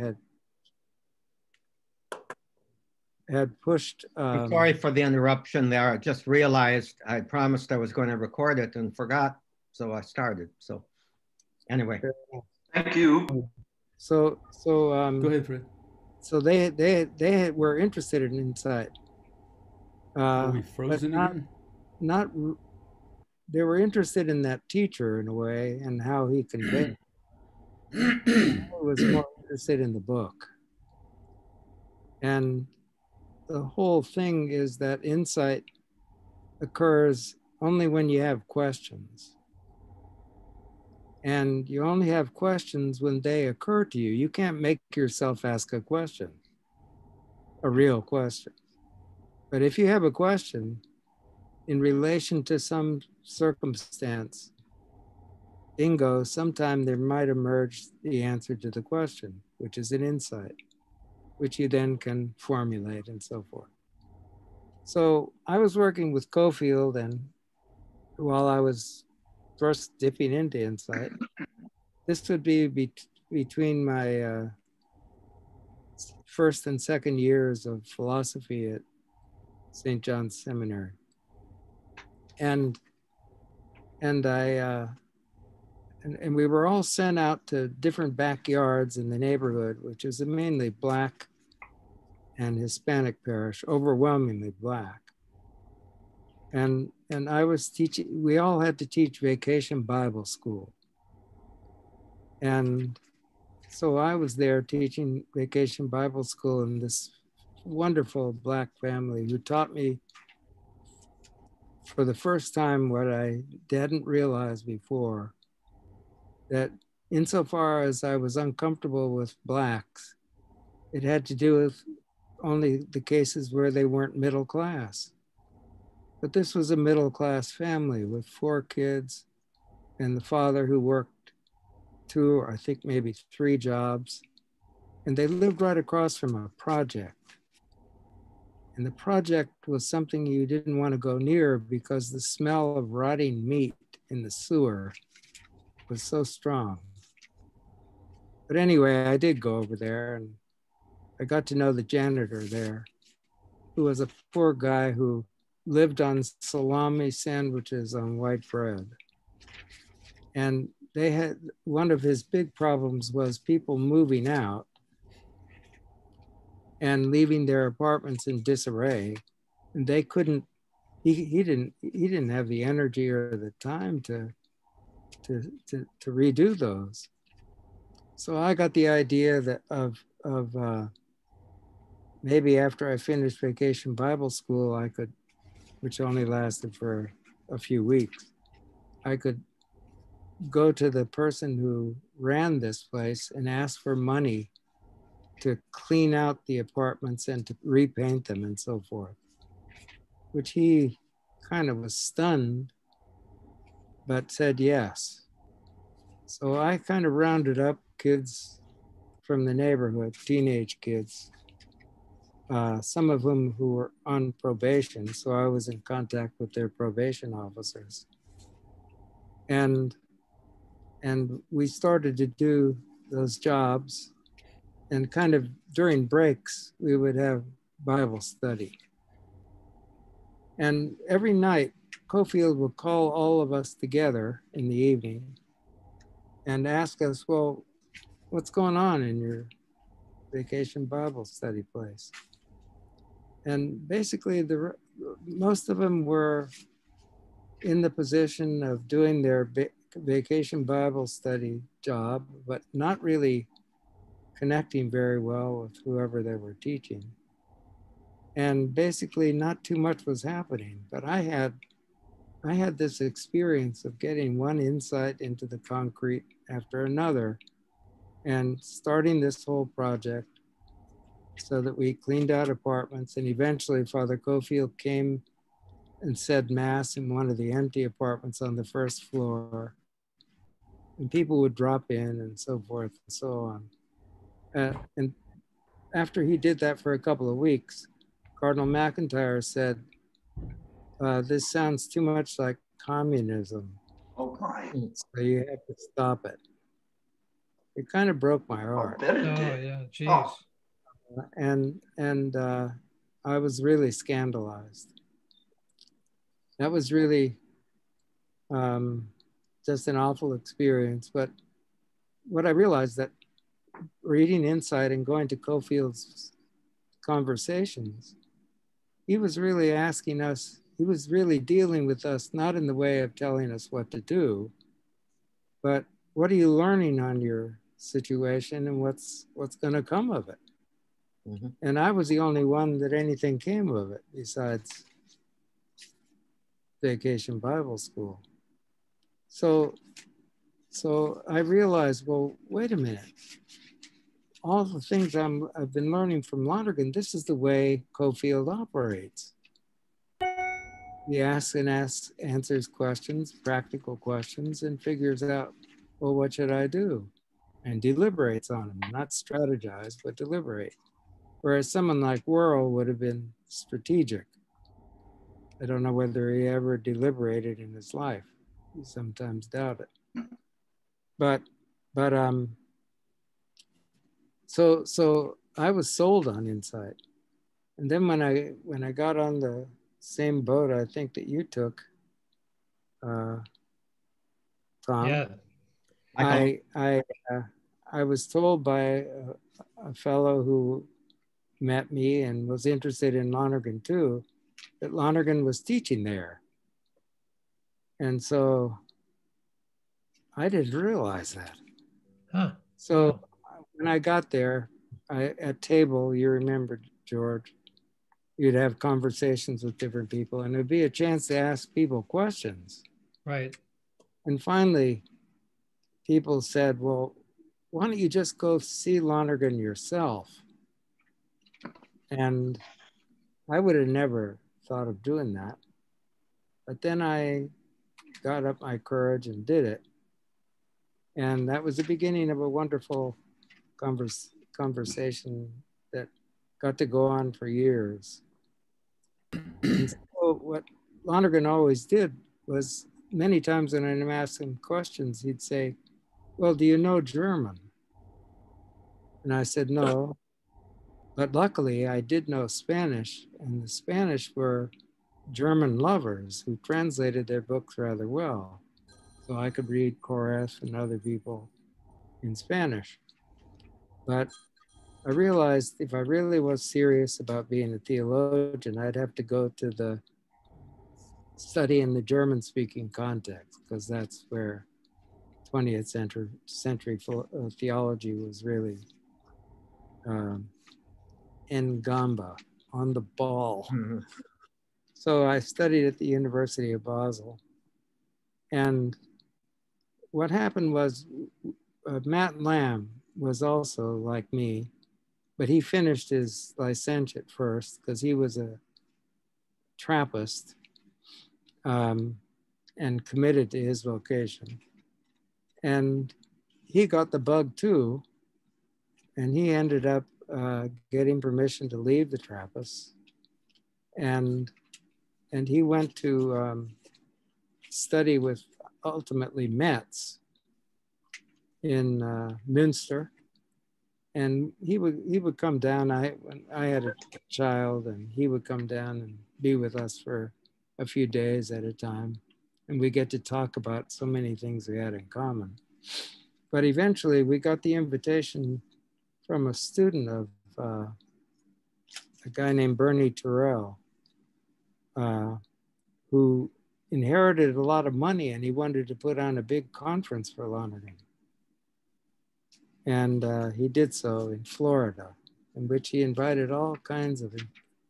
had had pushed. Um, sorry for the interruption there. I just realized I promised I was going to record it and forgot, so I started. So anyway, Thank you. so so um, Go ahead, Fred. so they they they were interested in insight. Are Uh, we frozen not- again? not they were interested in that teacher in a way and how he conveyed. I was more interested in the book. And the whole thing is that insight occurs only when you have questions. And you only have questions when they occur to you. You can't make yourself ask a question, a real question. But if you have a question in relation to some circumstance, bingo, sometime there might emerge the answer to the question, which is an insight, which you then can formulate and so forth. So I was working with Cofield, and while I was first dipping into insight, this would be, be between my uh, first and second years of philosophy at St. John's Seminary. And and I uh, and, and we were all sent out to different backyards in the neighborhood, which is a mainly black and Hispanic parish, overwhelmingly black. And and I was teaching. We all had to teach vacation Bible school. And so I was there teaching vacation Bible school in this wonderful black family who taught me for the first time what I hadn't realized before that insofar as I was uncomfortable with blacks, it had to do with only the cases where they weren't middle class. But this was a middle class family with four kids and the father who worked two or I think maybe three jobs. And they lived right across from a project. And the project was something you didn't want to go near because the smell of rotting meat in the sewer was so strong. But anyway, I did go over there and I got to know the janitor there, who was a poor guy who lived on salami sandwiches on white bread. And they had one of his big problems was people moving out and leaving their apartments in disarray. And they couldn't, he, he didn't, he didn't have the energy or the time to, to, to, to redo those. So I got the idea that of, of uh, maybe after I finished vacation Bible school, I could, which only lasted for a few weeks, I could go to the person who ran this place and ask for money to clean out the apartments and to repaint them and so forth, which he kind of was stunned, but said yes. So I kind of rounded up kids from the neighborhood, teenage kids, uh, some of whom who were on probation. So I was in contact with their probation officers. And, and we started to do those jobs and kind of during breaks, we would have Bible study. And every night, Cofield would call all of us together in the evening and ask us, well, what's going on in your vacation Bible study place? And basically, the most of them were in the position of doing their vacation Bible study job, but not really connecting very well with whoever they were teaching. And basically not too much was happening, but I had I had this experience of getting one insight into the concrete after another and starting this whole project so that we cleaned out apartments and eventually Father Cofield came and said mass in one of the empty apartments on the first floor and people would drop in and so forth and so on. Uh, and after he did that for a couple of weeks, Cardinal McIntyre said, uh, This sounds too much like communism. Oh, my. So you have to stop it. it kind of broke my heart. Oh, yeah, jeez. Oh. And and uh, I was really scandalized. That was really um, just an awful experience. But what I realized that reading Insight and going to Cofield's conversations, he was really asking us, he was really dealing with us, not in the way of telling us what to do, but what are you learning on your situation and what's what's going to come of it? Mm-hmm. And I was the only one that anything came of it besides Vacation Bible School. So, so I realized, well, wait a minute. All the things I'm, I've been learning from Lonergan, this is the way Cofield operates. He asks and asks, answers questions, practical questions, and figures out, well, what should I do? And deliberates on them, not strategize, but deliberate. Whereas someone like Wuerl would have been strategic. I don't know whether he ever deliberated in his life. You sometimes doubt it. But, but, um, so, so I was sold on insight. And then when I, when I got on the same boat, I think that you took, uh, Tom. Yeah. I, I, uh, I was told by a, a fellow who met me and was interested in Lonergan too, that Lonergan was teaching there. And so I didn't realize that. Huh. So when I got there, I, at table, you remember, George, you'd have conversations with different people and it'd be a chance to ask people questions. Right. And finally, people said, well, why don't you just go see Lonergan yourself? And I would have never thought of doing that. But then I got up my courage and did it. And that was the beginning of a wonderful converse, conversation that got to go on for years. So what Lonergan always did was many times when I'm asking questions, he'd say, Well, do you know German? And I said, No. But luckily, I did know Spanish, and the Spanish were German lovers who translated their books rather well. So I could read Coreth and other people in Spanish. But I realized if I really was serious about being a theologian, I'd have to go to the study in the German speaking context, because that's where 20th century, century uh, theology was really um, in Gamba on the ball. Mm-hmm. So I studied at the University of Basel. And what happened was uh, Matt Lamb was also like me, but he finished his licentiate first because he was a Trappist um, and committed to his vocation. And he got the bug too, and he ended up uh, getting permission to leave the Trappists. And, and he went to um, study with ultimately Metz in uh, Münster. And he would he would come down. I when I had a child, and he would come down and be with us for a few days at a time, and we get to talk about so many things we had in common. But eventually, we got the invitation from a student of uh, a guy named Bernie Tyrrell, uh, who inherited a lot of money and he wanted to put on a big conference for Lonergan. And uh, he did so in Florida, in which he invited all kinds of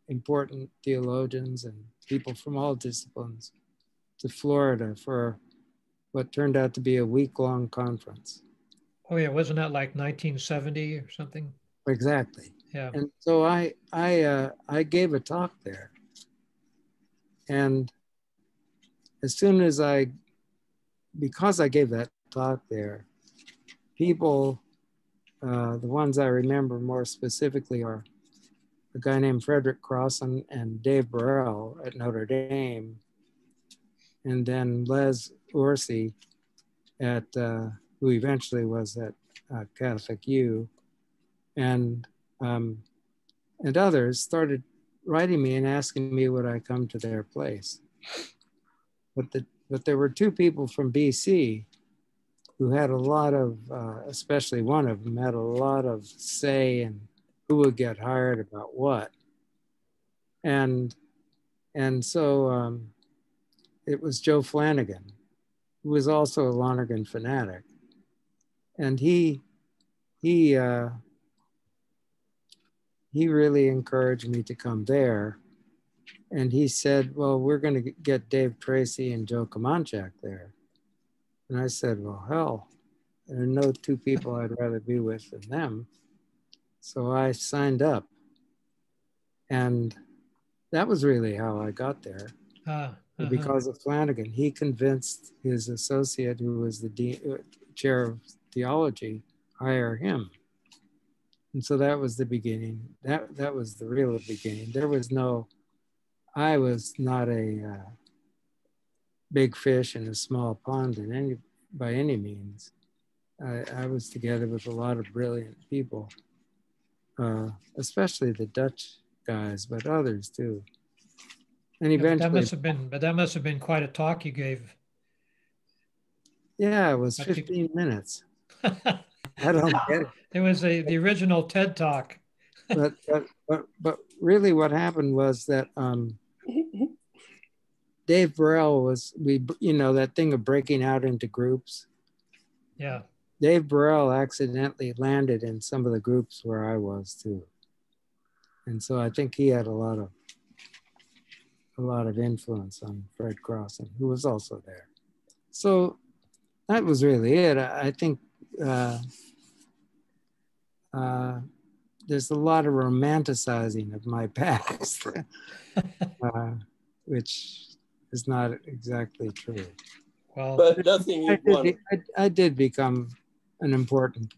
important theologians and people from all disciplines to Florida for what turned out to be a week long conference. Oh yeah, wasn't that like 1970 or something? Exactly. Yeah. And so I I uh, I gave a talk there, and as soon as I, because I gave that talk there, people, uh, the ones I remember more specifically are a guy named Frederick Crosson and Dave Burrell at Notre Dame, and then Les Orsy at uh, who eventually was at uh, Catholic U, and um, and others started writing me and asking me would I come to their place. But the but there were two people from BC who had a lot of, uh, especially one of them had a lot of say in who would get hired about what, and and so um, it was Joe Flanagan, who was also a Lonergan fanatic, and he he uh, he really encouraged me to come there. And he said, Well, we're going to get Dave Tracy and Joe Komonchak there. And I said, Well, hell, there are no two people I'd rather be with than them. So I signed up. And that was really how I got there. Uh, uh-huh. Because of Flanagan, he convinced his associate, who was the de- uh, chair of theology, hire him and so that was the beginning that that was the real beginning there was no i was not a uh, big fish in a small pond in any by any means I, I was together with a lot of brilliant people uh, especially the dutch guys but others too and eventually that must have been but that must have been quite a talk you gave yeah it was 15 minutes I don't get it. It was a, the original TED talk. but, but, but, but really what happened was that um, Dave Burrell was, we, you know, that thing of breaking out into groups. Yeah. Dave Burrell accidentally landed in some of the groups where I was too. And so I think he had a lot of, a lot of influence on Fred Crosson, who was also there. So that was really it. I, I think uh, uh, there's a lot of romanticizing of my past, uh, which is not exactly true. Well, but nothing I did, I, I did become an important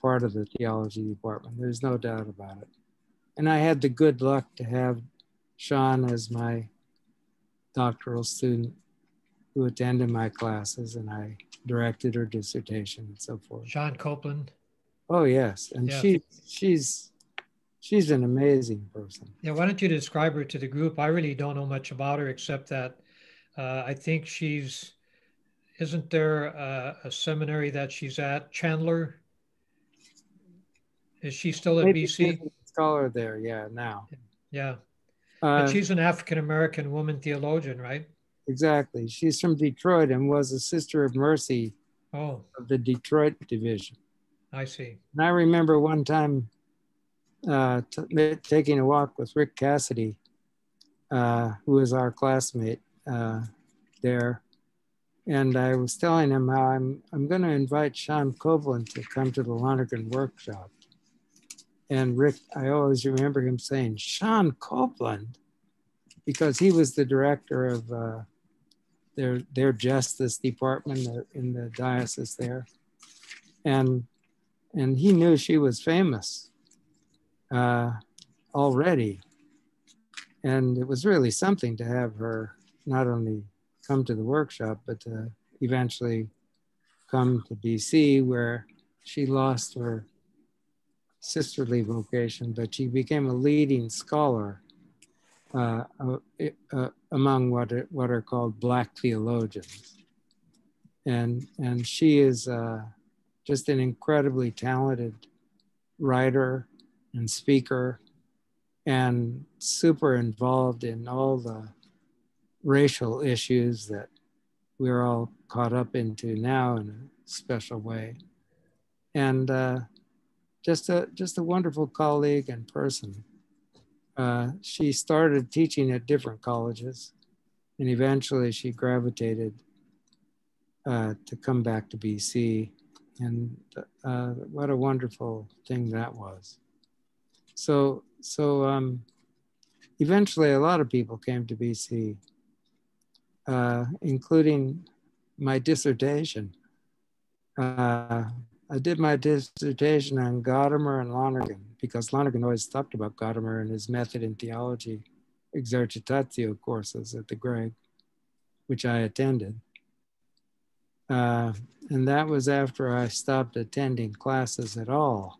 part of the theology department. There's no doubt about it. And I had the good luck to have Shawn as my doctoral student who attended my classes, and I directed her dissertation and so forth. Shawn Copeland. Oh yes, and yeah. she she's she's an amazing person. Yeah, why don't you describe her to the group? I really don't know much about her except that uh, I think she's. Isn't there a, a, seminary that she's at? Chandler. Is she still at Maybe BC? Scholar there, yeah. Now. Yeah, uh, but she's an African American woman theologian, right? Exactly. She's from Detroit and was a Sister of Mercy oh. of the Detroit division. I see. And I remember one time uh, t- taking a walk with Rick Cassidy, uh, who was our classmate uh, there. And I was telling him how I'm, I'm going to invite Shawn Copeland to come to the Lonergan workshop. And Rick, I always remember him saying, Shawn Copeland, because he was the director of uh, their their justice department in the diocese there, and and he knew she was famous uh, already, and it was really something to have her not only come to the workshop but to eventually come to BC where she lost her sisterly vocation, but she became a leading scholar uh, uh, uh, among what are, what are called Black theologians. And, and she is uh, just an incredibly talented writer and speaker and super involved in all the racial issues that we're all caught up into now in a special way. And uh, just a just a wonderful colleague and person. Uh, she started teaching at different colleges and eventually she gravitated uh, to come back to BC. And uh, what a wonderful thing that was. So, so um, eventually a lot of people came to BC, uh, including my dissertation. Uh, I did my dissertation on Gadamer and Lonergan because Lonergan always talked about Gadamer and his method in theology, exercitatio courses at the Greg, which I attended. Uh, and that was after I stopped attending classes at all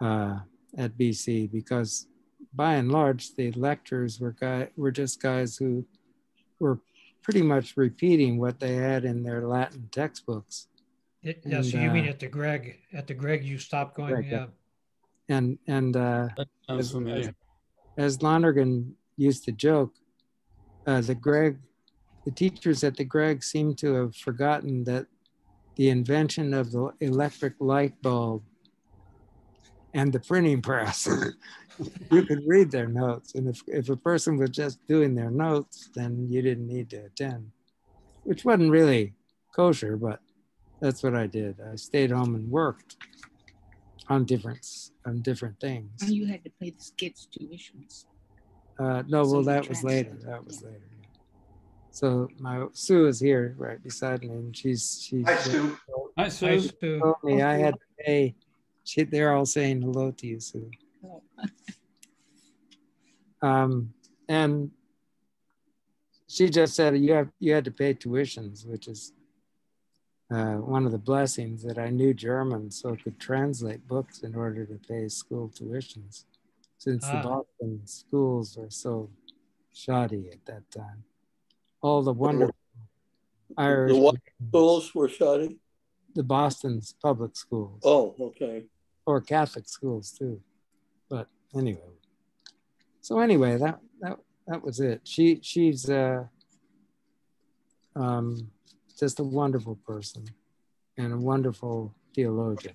uh, at BC because by and large, the lecturers were, guy, were just guys who were pretty much repeating what they had in their Latin textbooks. It, yeah, and, so you uh, mean at the Greg, at the Greg, you stopped going, Greg, yeah. And, and uh, as, as, as Lonergan used to joke, uh, the Greg, the teachers at the Greg seem to have forgotten that the invention of the electric light bulb and the printing press. you could read their notes. And if, if a person was just doing their notes, then you didn't need to attend, which wasn't really kosher, but that's what I did. I stayed home and worked on different on different things. And you had to pay the kids tuitions. Uh, no, so well, that was later. That was yeah. later. So my Sue is here right beside me, and she's she's. Hi Sue. Hi Sue. Told me I had to pay. She, they're all saying hello to you, Sue. Oh. um, and she just said you have you had to pay tuitions, which is uh, one of the blessings that I knew German, so I could translate books in order to pay school tuitions, since ah. the Boston schools were so shoddy at that time all the wonderful Irish. The schools were shoddy? The Boston's public schools. Oh, okay. Or Catholic schools too. But anyway. So anyway, that that that was it. She she's uh, um, just a wonderful person and a wonderful theologian.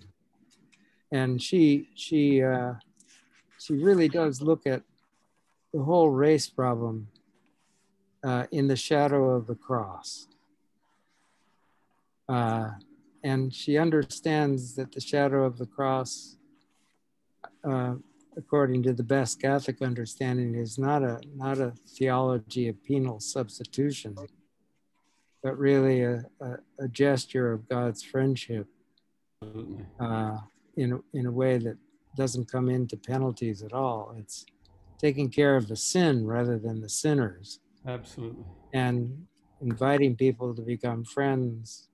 And she she uh, she really does look at the whole race problem uh, in the shadow of the cross. Uh, and she understands that the shadow of the cross, uh, according to the best Catholic understanding, is not a not a theology of penal substitution, but really a, a, a gesture of God's friendship uh, in in a way that doesn't come into penalties at all. It's taking care of the sin rather than the sinners. Absolutely. And inviting people to become friends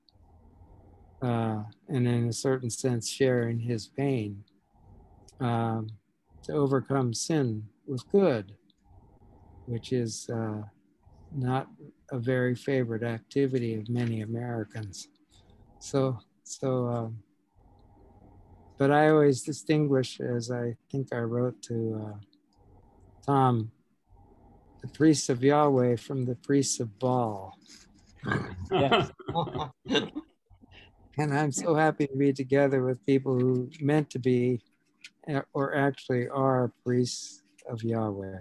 uh, and in a certain sense sharing his pain um, to overcome sin with good, which is uh, not a very favorite activity of many Americans. So, so, um, but I always distinguish, as I think I wrote to uh, Tom, the priests of Yahweh from the priests of Baal. and I'm so happy to be together with people who meant to be eh, or actually are priests of Yahweh.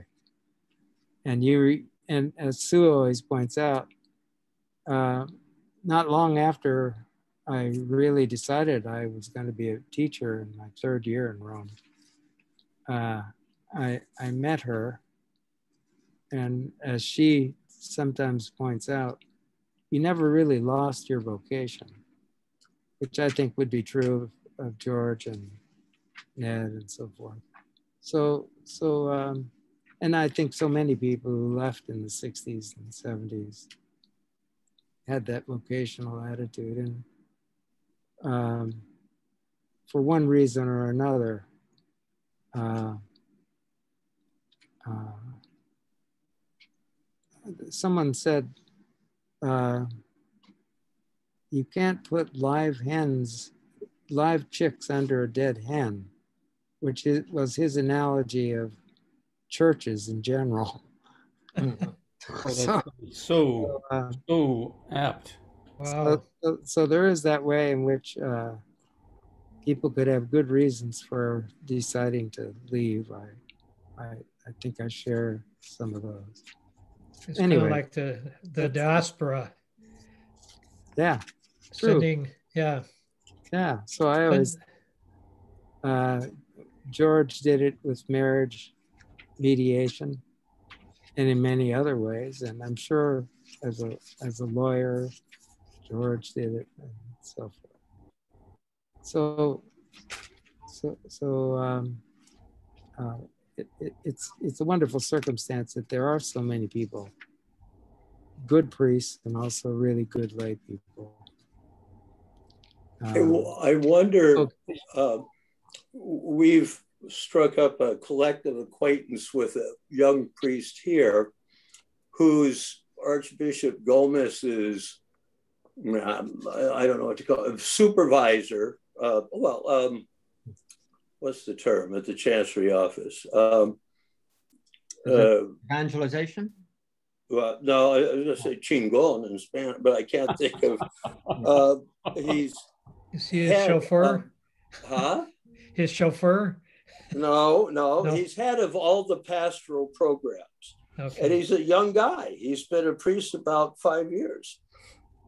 And you, and as Sue always points out, uh, not long after I really decided I was going to be a teacher in my third year in Rome, uh, I, I met her and as she sometimes points out, you never really lost your vocation, which I think would be true of, of George and Ned and so forth. So, so, um, and I think so many people who left in the 60s and 70s had that vocational attitude. And um, for one reason or another, uh, uh, someone said, uh, you can't put live hens, live chicks under a dead hen, which is, was his analogy of churches in general. Oh, so, so, uh, so apt. Wow. So, so, so, there is that way in which uh, people could have good reasons for deciding to leave. I, I, I think I share some of those. It's anyway. kind of like the the diaspora. Yeah. True. Sending, yeah. Yeah. So I always uh, George did it with marriage mediation and in many other ways. And I'm sure as a as a lawyer, George did it and so forth. So so so um, uh, it, it, it's it's a wonderful circumstance that there are so many people, good priests and also really good lay people. I, I wonder, okay. uh, we've struck up a collective acquaintance with a young priest here whose Archbishop Gomez is, I don't know what to call it, supervisor. Uh, well, um, what's the term at the Chancery office? Um, uh, evangelization? Well, no, I was going to say chingon in Spanish, but I can't think of. Uh, he's. Is he a chauffeur? huh? His chauffeur? No, no, no, he's head of all the pastoral programs. Okay. And he's a young guy. He's been a priest about five years.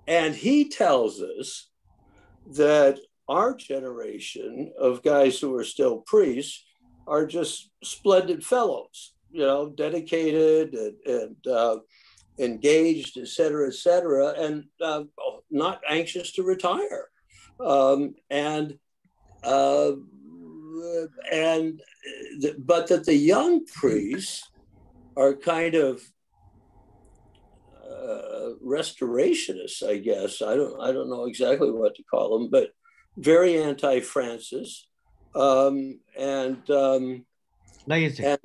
And he tells us that our generation of guys who are still priests are just splendid fellows, you know, dedicated and, and uh, engaged, et cetera, et cetera, and uh, not anxious to retire. Um, and uh, and but that the young priests are kind of uh, restorationists, I guess. I don't I don't know exactly what to call them, but very anti-Francis, um, and um, lazy. And,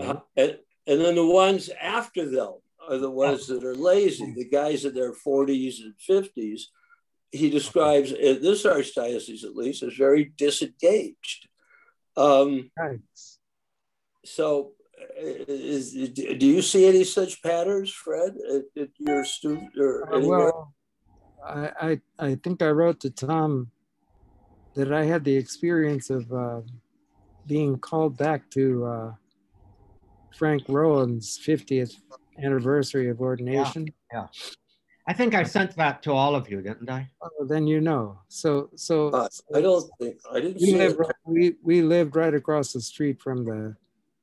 uh, and, and then the ones after them are the ones that are lazy, the guys in their 40s and 50s. He describes this archdiocese, at least, as very disengaged. Um, So, is, do you see any such patterns, Fred, at, at your student or uh, Well, I, I, I think I wrote to Tom that I had the experience of uh, being called back to uh, Frank Rowan's 50th anniversary of ordination. Yeah, yeah. I think I sent that to all of you, didn't I? Oh, then you know. So, so uh, I don't think I didn't. We lived, right, we we lived right across the street from the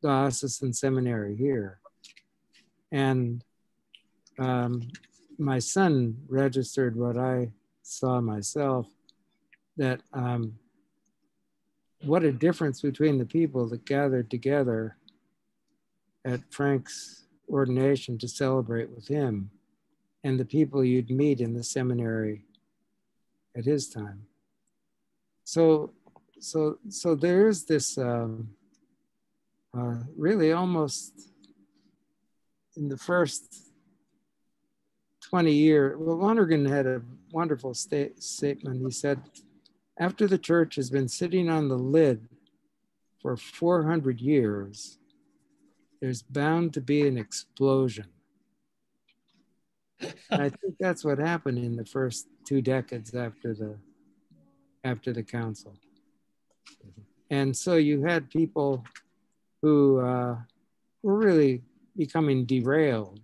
diocesan seminary here, and um, my son registered what I saw myself. That um, what a difference between the people that gathered together at Frank's ordination to celebrate with him and the people you'd meet in the seminary at his time. So, so, so there is this um, uh, really almost in the first 20 years. Well, Lonergan had a wonderful sta- statement. He said, after the church has been sitting on the lid for 400 years, there's bound to be an explosion. I think that's what happened in the first two decades after the after the council. And so you had people who uh, were really becoming derailed,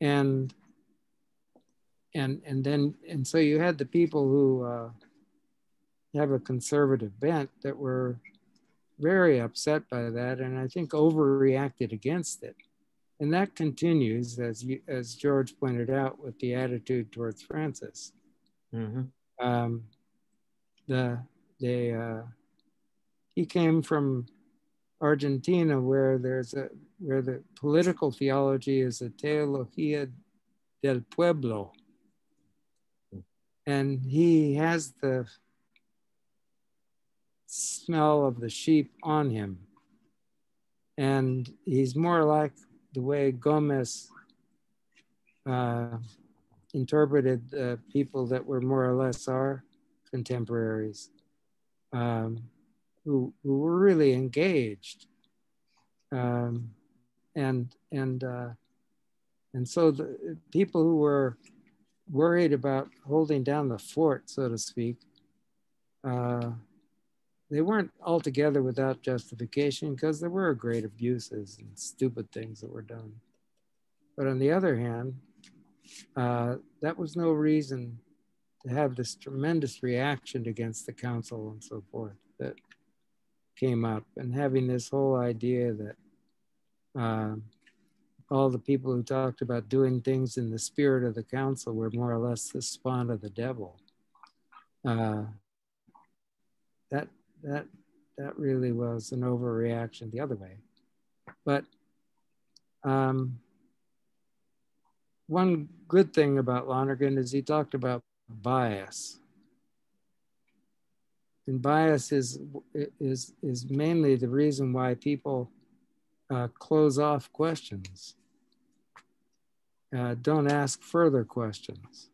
and and and then and so you had the people who uh, have a conservative bent that were very upset by that, and I think overreacted against it and that continues, as, you, as George pointed out, with the attitude towards Francis. Mm-hmm. Um, the, they, uh, he came from Argentina, where there's a where the political theology is a teología del pueblo, and he has the smell of the sheep on him, and he's more like the way Gomez uh, interpreted uh, people that were more or less our contemporaries, um, who, who were really engaged. Um, and, and, uh, and so the people who were worried about holding down the fort, so to speak, uh, they weren't altogether without justification because there were great abuses and stupid things that were done. But on the other hand, uh, that was no reason to have this tremendous reaction against the council and so forth that came up, and having this whole idea that uh, all the people who talked about doing things in the spirit of the council were more or less the spawn of the devil. Uh, that that really was an overreaction the other way. But um, one good thing about Lonergan is he talked about bias. and bias is is is mainly the reason why people uh, close off questions. Uh, don't ask further questions,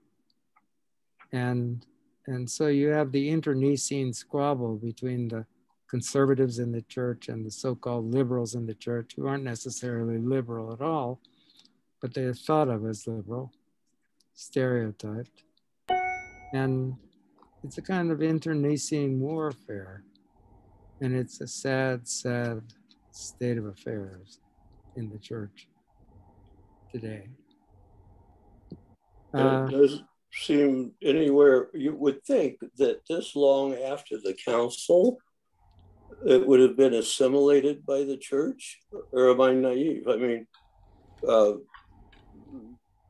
and and so you have the internecine squabble between the conservatives in the church and the so-called liberals in the church who aren't necessarily liberal at all, but they're thought of as liberal, stereotyped, and it's a kind of internecine warfare. And it's a sad, sad state of affairs in the church today. Uh, seem anywhere, you would think that this long after the council, it would have been assimilated by the church, or am I naive? I mean, uh,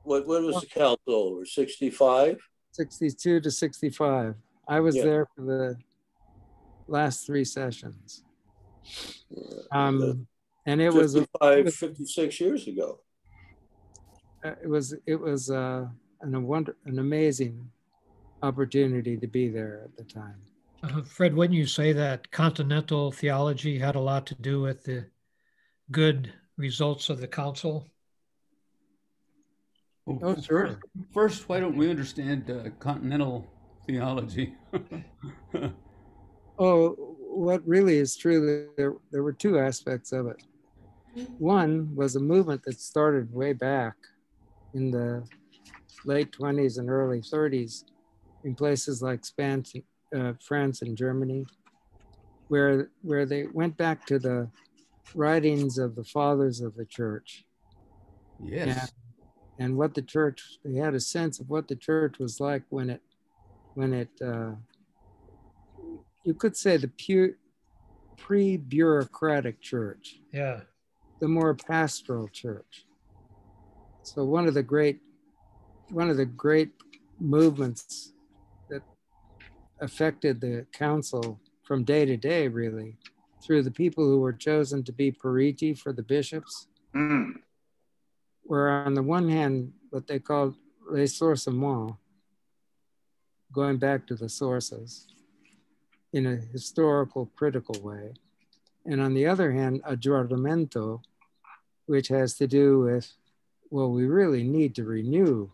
what, what was the council over, 65? 62 to 65. I was yeah. there for the last three sessions. Um, and it 55, was 56 years ago. Uh, it was it was uh, an a wonder an amazing opportunity to be there at the time. Uh, Fred, wouldn't you say that continental theology had a lot to do with the good results of the council? Oh, oh sure. First, first, why don't we understand uh, continental theology. oh, what really is true, there, there were two aspects of it. One was a movement that started way back in the late 20s and early 30s in places like Spain, uh, France and Germany, where, where they went back to the writings of the fathers of the church. Yes. And, and what the church, they had a sense of what the church was like when it when it, uh, you could say the pu- pre bureaucratic church. Yeah. The more pastoral church. So one of the great, one of the great movements that affected the council from day to day, really, through the people who were chosen to be periti for the bishops, mm. were on the one hand what they called les ressourcement, going back to the sources in a historical critical way. And on the other hand, aggiornamento, which has to do with, well, we really need to renew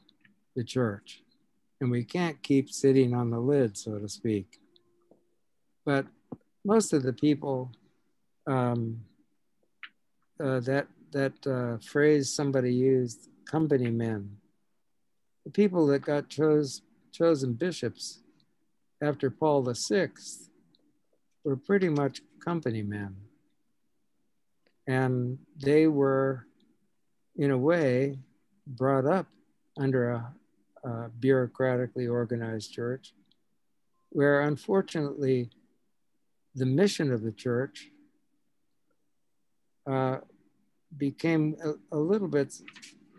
the church and we can't keep sitting on the lid, so to speak. But most of the people, um, uh, that, that uh, phrase somebody used, company men, the people that got chose chosen bishops after Paul VI were pretty much company men. And they were, in a way, brought up under a, a bureaucratically organized church, where unfortunately the mission of the church uh, became a, a, little bit,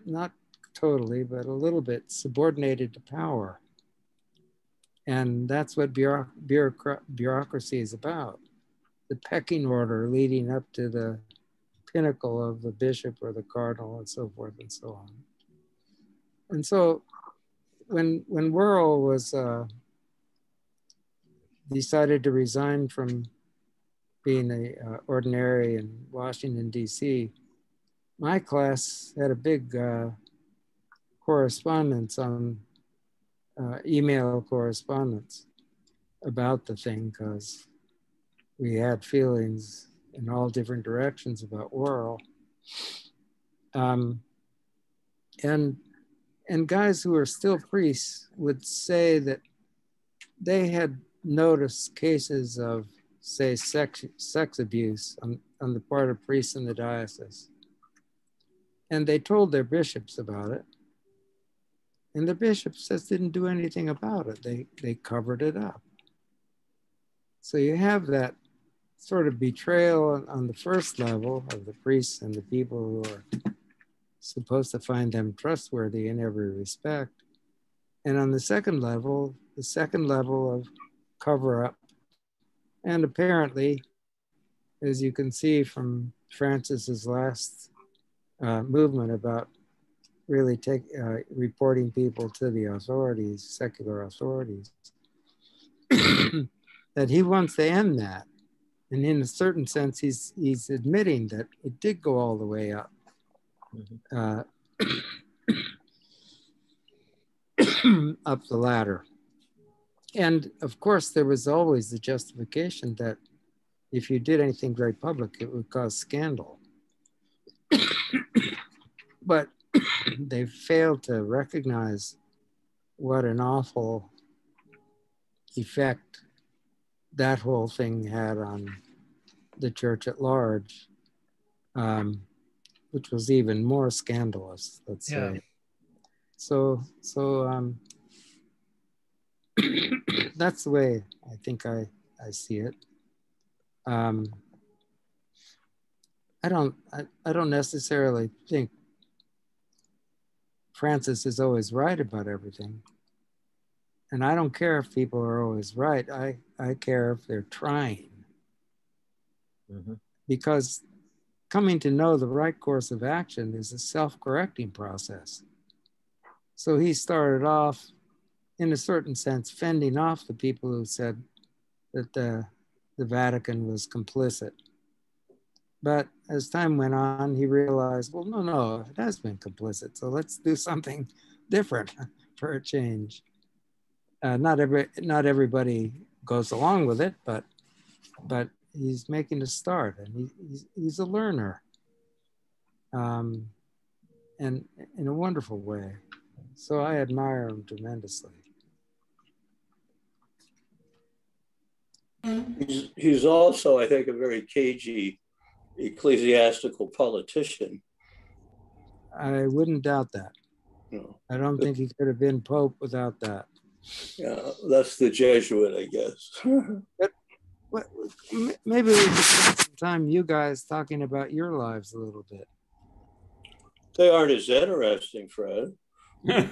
not totally, but a little bit subordinated to power. And that's what bureaucracy is about the pecking order leading up to the pinnacle of the bishop or the cardinal and so forth and so on. And so when, when Wuerl was uh, decided to resign from being a uh, ordinary in Washington, D.C., my class had a big uh, correspondence on uh, email correspondence about the thing because we had feelings in all different directions about Wuerl. Um, and and guys who are still priests would say that they had noticed cases of say sex sex abuse on, on the part of priests in the diocese and they told their bishops about it and the bishops just didn't do anything about it. They, they covered it up. So you have that sort of betrayal on, on the first level of the priests and the people who are supposed to find them trustworthy in every respect. And on the second level, the second level of cover up. And apparently, as you can see from Francis's last uh, movement about really take uh, reporting people to the authorities, secular authorities. that he wants to end that. And in a certain sense, he's he's admitting that it did go all the way up. Uh, up the ladder. And of course, there was always the justification that if you did anything very public, it would cause scandal. but they failed to recognize what an awful effect that whole thing had on the church at large, um, which was even more scandalous, let's yeah. say. So, so um, that's the way I think I, I see it. Um, I don't I, I don't necessarily think Francis is always right about everything. And I don't care if people are always right. I, I care if they're trying. Mm-hmm. Because coming to know the right course of action is a self correcting process. So he started off, in a certain sense, fending off the people who said that the, the Vatican was complicit. But as time went on, he realized, well, no, no, it has been complicit. So let's do something different for a change. Uh, not every, not everybody goes along with it, but, but he's making a start, and he, he's, he's a learner, um, and in a wonderful way. So I admire him tremendously. He's, he's also, I think, a very cagey ecclesiastical politician. I wouldn't doubt that. No. I don't think he could have been Pope without that. Yeah, that's the Jesuit, I guess. but what, maybe we could spend some time, you guys, talking about your lives a little bit. They aren't as interesting, Fred.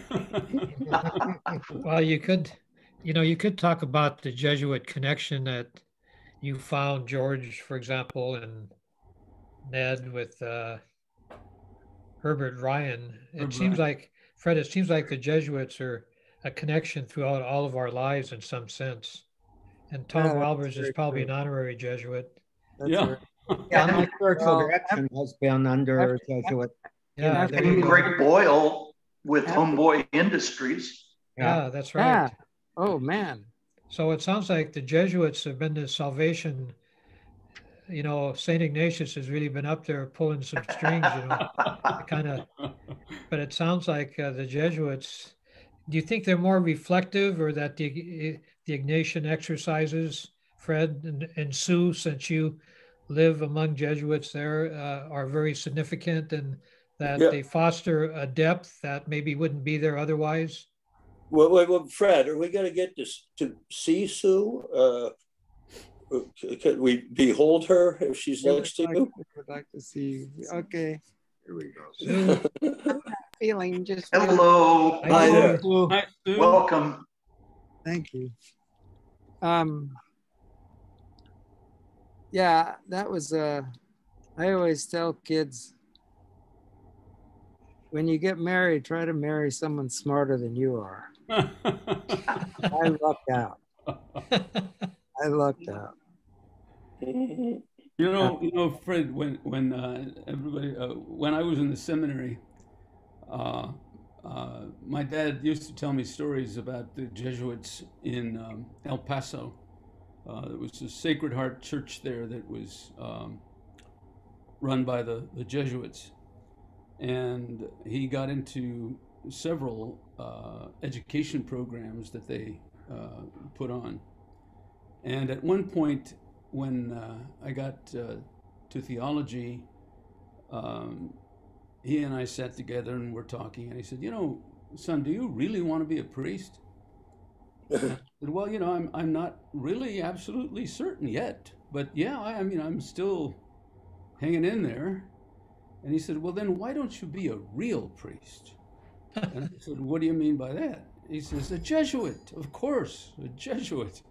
well, you could, you know, you could talk about the Jesuit connection that you found, George, for example, and Ned with uh, Herbert Ryan. It Herbert seems like, Fred, it seems like the Jesuits are a connection throughout all of our lives in some sense. And Tom yeah, Welbers is probably true. an honorary Jesuit. That's yeah. yeah, my spiritual well, direction has been under Jesuit. Yeah, and Greg Boyle with Homeboy Industries. Yeah, yeah that's right. Yeah. Oh man. So it sounds like the Jesuits have been the salvation you know, St. Ignatius has really been up there pulling some strings, you know, kind of, but it sounds like uh, the Jesuits, do you think they're more reflective or that the, the Ignatian exercises, Fred and, and Sue, since you live among Jesuits there, uh, are very significant and that yeah. they foster a depth that maybe wouldn't be there otherwise? Well, well, well Fred, are we going to get to, to see Sue? Uh, could we behold her if she's yeah, next to like, you? Would like to see. Okay. Here we go. feeling just. Hello. Hi there. Hi, Welcome. Thank you. Um. Yeah, that was. Uh, I always tell kids when you get married, try to marry someone smarter than you are. I lucked out. I lucked out. You know, you know, Fred. When when uh, everybody uh, when I was in the seminary, uh, uh, my dad used to tell me stories about the Jesuits in um, El Paso. Uh, there was a Sacred Heart Church there that was um, run by the, the Jesuits, and he got into several uh, education programs that they put on. And at one point, when uh, I got uh, to theology, um, he and I sat together and we're talking, and he said, "You know, son, do you really want to be a priest?" said, well, you know, I'm I'm not really absolutely certain yet, but yeah, I, I mean, I'm still hanging in there. And he said, "Well, then why don't you be a real priest?" and I said, "What do you mean by that?" He says, "A Jesuit, of course, a Jesuit."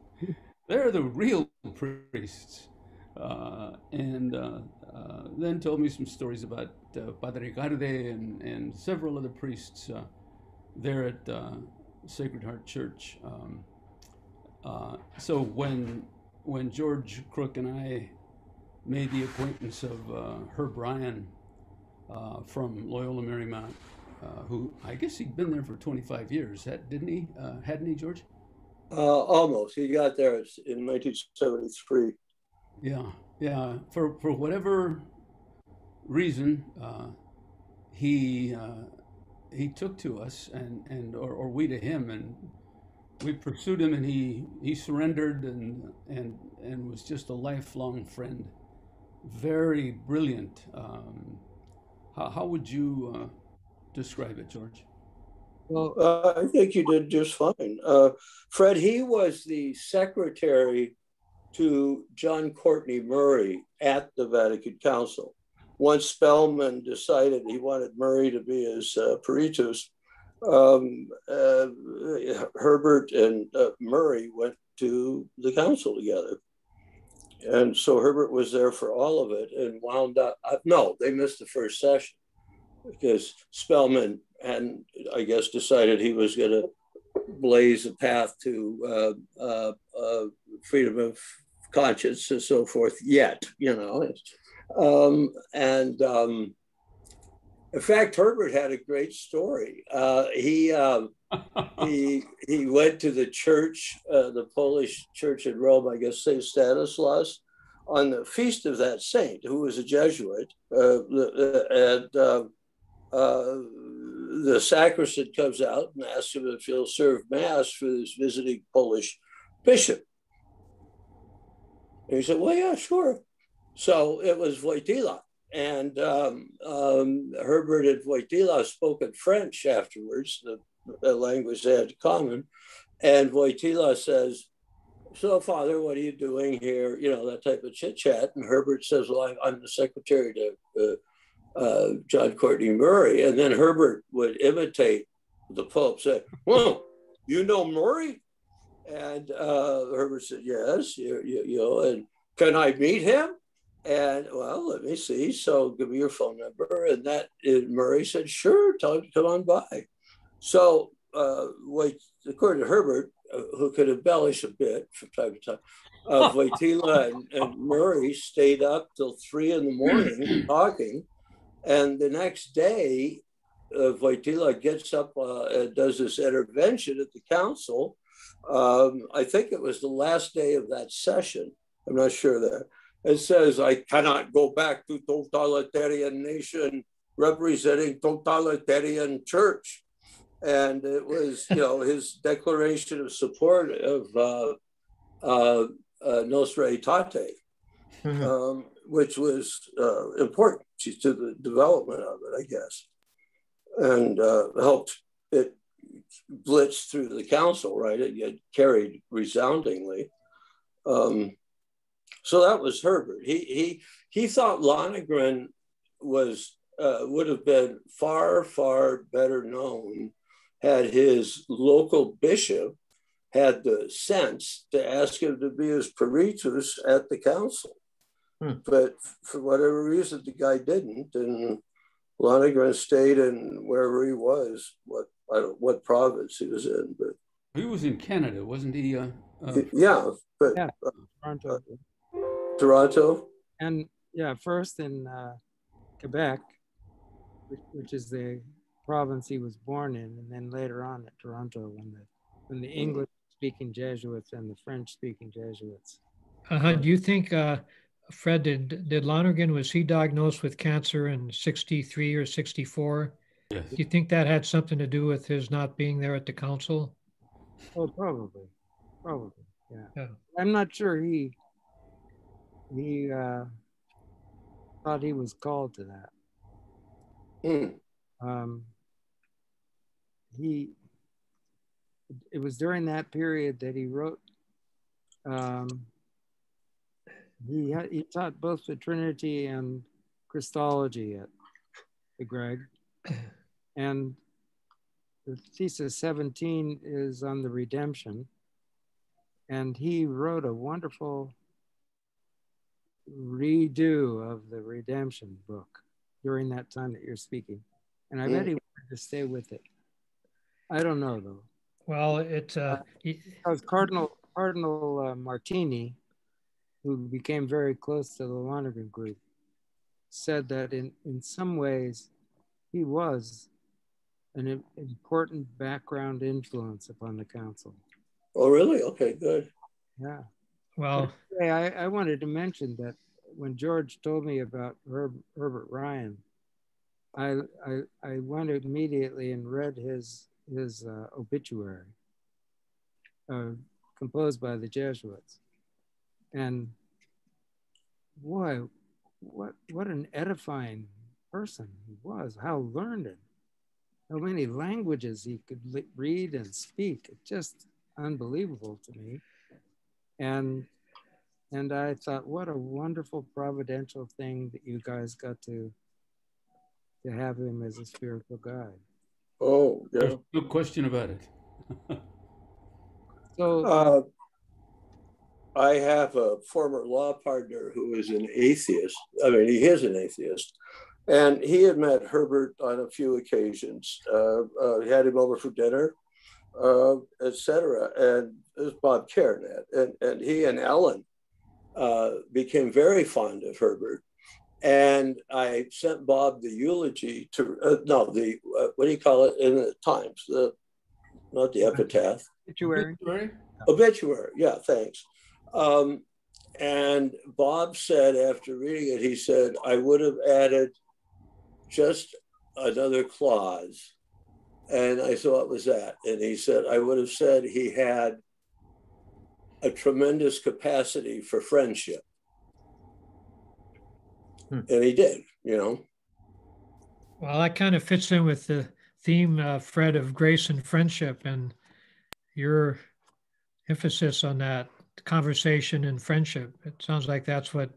They're the real priests. Uh, and uh, uh, then told me some stories about uh, Padre Garde and, and several other priests uh, there at uh, Sacred Heart Church. Um, so when when George Crook and I made the acquaintance of uh, Herb Ryan uh, from Loyola Marymount, uh, who I guess he'd been there for 25 years, didn't he? Uh, hadn't he, George? Uh, almost. He got there in 1973. Yeah, yeah. For for whatever reason, uh, he he took to us, and and or, or we to him, and we pursued him, and he he surrendered, and and and was just a lifelong friend. Very brilliant. Um, how, how would you uh, describe it, George? Well, uh, I think you did just fine. Uh, Fred, he was the secretary to John Courtney Murray at the Vatican Council. Once Spellman decided he wanted Murray to be his uh, um, uh, Herbert and uh, Murray went to the council together. And so Herbert was there for all of it and wound up. Uh, no, they missed the first session because Spellman and I guess decided he was going to blaze a path to uh, uh, uh, freedom of conscience and so forth. Yet, you know, um, and um, in fact, Herbert had a great story. Uh, he um, he he went to the church, uh, the Polish church in Rome, I guess Saint Stanislaus, on the feast of that saint, who was a Jesuit, uh, and um, uh, the sacristan comes out and asks him if he'll serve mass for this visiting Polish bishop. And he said, "Well, yeah, sure." So it was Wojtyla and um, um, Herbert and Wojtyla spoke in French afterwards, the, the, language they had common. And Wojtyla says, So, Father, what are you doing here? You know, that type of chit chat. And Herbert says, Well, I'm the secretary to uh, John Courtney Murray. And then Herbert would imitate the Pope, say, Well, you know Murray? And uh, Herbert said, Yes, you, you, you know, and can I meet him? And well, let me see. So give me your phone number. And that and Murray said, sure, tell him to come on by. So uh, wait, according to Herbert, uh, who could embellish a bit from time to time, uh, Wojtyla and, and Murray stayed up till three in the morning talking. And the next day, uh, Wojtyla gets up uh, and does this intervention at the council. Um, I think it was the last day of that session. I'm not sure that. It says, I cannot go back to totalitarian nation representing totalitarian church. And it was, you know, his declaration of support of uh, uh, uh, Nostra Aetate, mm-hmm. um, which was uh, important to the development of it, I guess, and uh, helped it blitz through the council, right? It, carried resoundingly. Um, so that was Herbert. He he he thought Lonergan was uh, would have been far far better known had his local bishop had the sense to ask him to be his peritus at the council. Hmm. But for whatever reason, the guy didn't, and Lonergan stayed in wherever he was. What I don't what province he was in, but he was in Canada, wasn't he? Uh, uh, yeah, but yeah, uh, Toronto? And yeah, first in uh, Quebec, which, which, is the province he was born in, and then later on at Toronto when the when the English speaking Jesuits and the French speaking Jesuits. Uh-huh. Do you think, uh, Fred, did, did Lonergan, was he diagnosed with cancer in 63 or 64? Yes. Do you think that had something to do with his not being there at the council? Oh, probably. Probably, yeah. yeah. I'm not sure he he uh, thought he was called to that. Mm. Um, he it was during that period that he wrote um, he had, he taught both the Trinity and Christology at the Greg, and the thesis 17 is on the redemption, and he wrote a wonderful redo of the redemption book during that time that you're speaking. And I bet he wanted to stay with it. I don't know though. Well, it uh, because Cardinal Cardinal uh, Martini who became very close to the Lonergan group, said that in, in some ways he was an important background influence upon the council. Oh, really? Okay, good. Yeah. Well, I, I wanted to mention that when George told me about Herb, Herbert Ryan, I, I, I went immediately and read his, his uh, obituary, uh, composed by the Jesuits. And boy, what, what an edifying person he was, how learned, how many languages he could read and speak. It's just unbelievable to me. And and I thought, what a wonderful providential thing that you guys got to to have him as a spiritual guide. Oh, yeah. no question about it. so uh, I have a former law partner who is an atheist. I mean, he is an atheist. And he had met Herbert on a few occasions. Uh, uh, he had him over for dinner, uh, etc. And it was Bob Cairnet. And, and he and Ellen uh, became very fond of Herbert. And I sent Bob the eulogy to, uh, no, the, uh, what do you call it in the Times? The, not the epitaph. Obituary. Obituary, yeah, thanks. Um, and Bob said after reading it, he said, I would have added just another clause. And I What was that? And he said, I would have said he had a tremendous capacity for friendship. Hmm. And he did, you know. Well, that kind of fits in with the theme, uh, Fred, of grace and friendship and your emphasis on that conversation and friendship. It sounds like that's what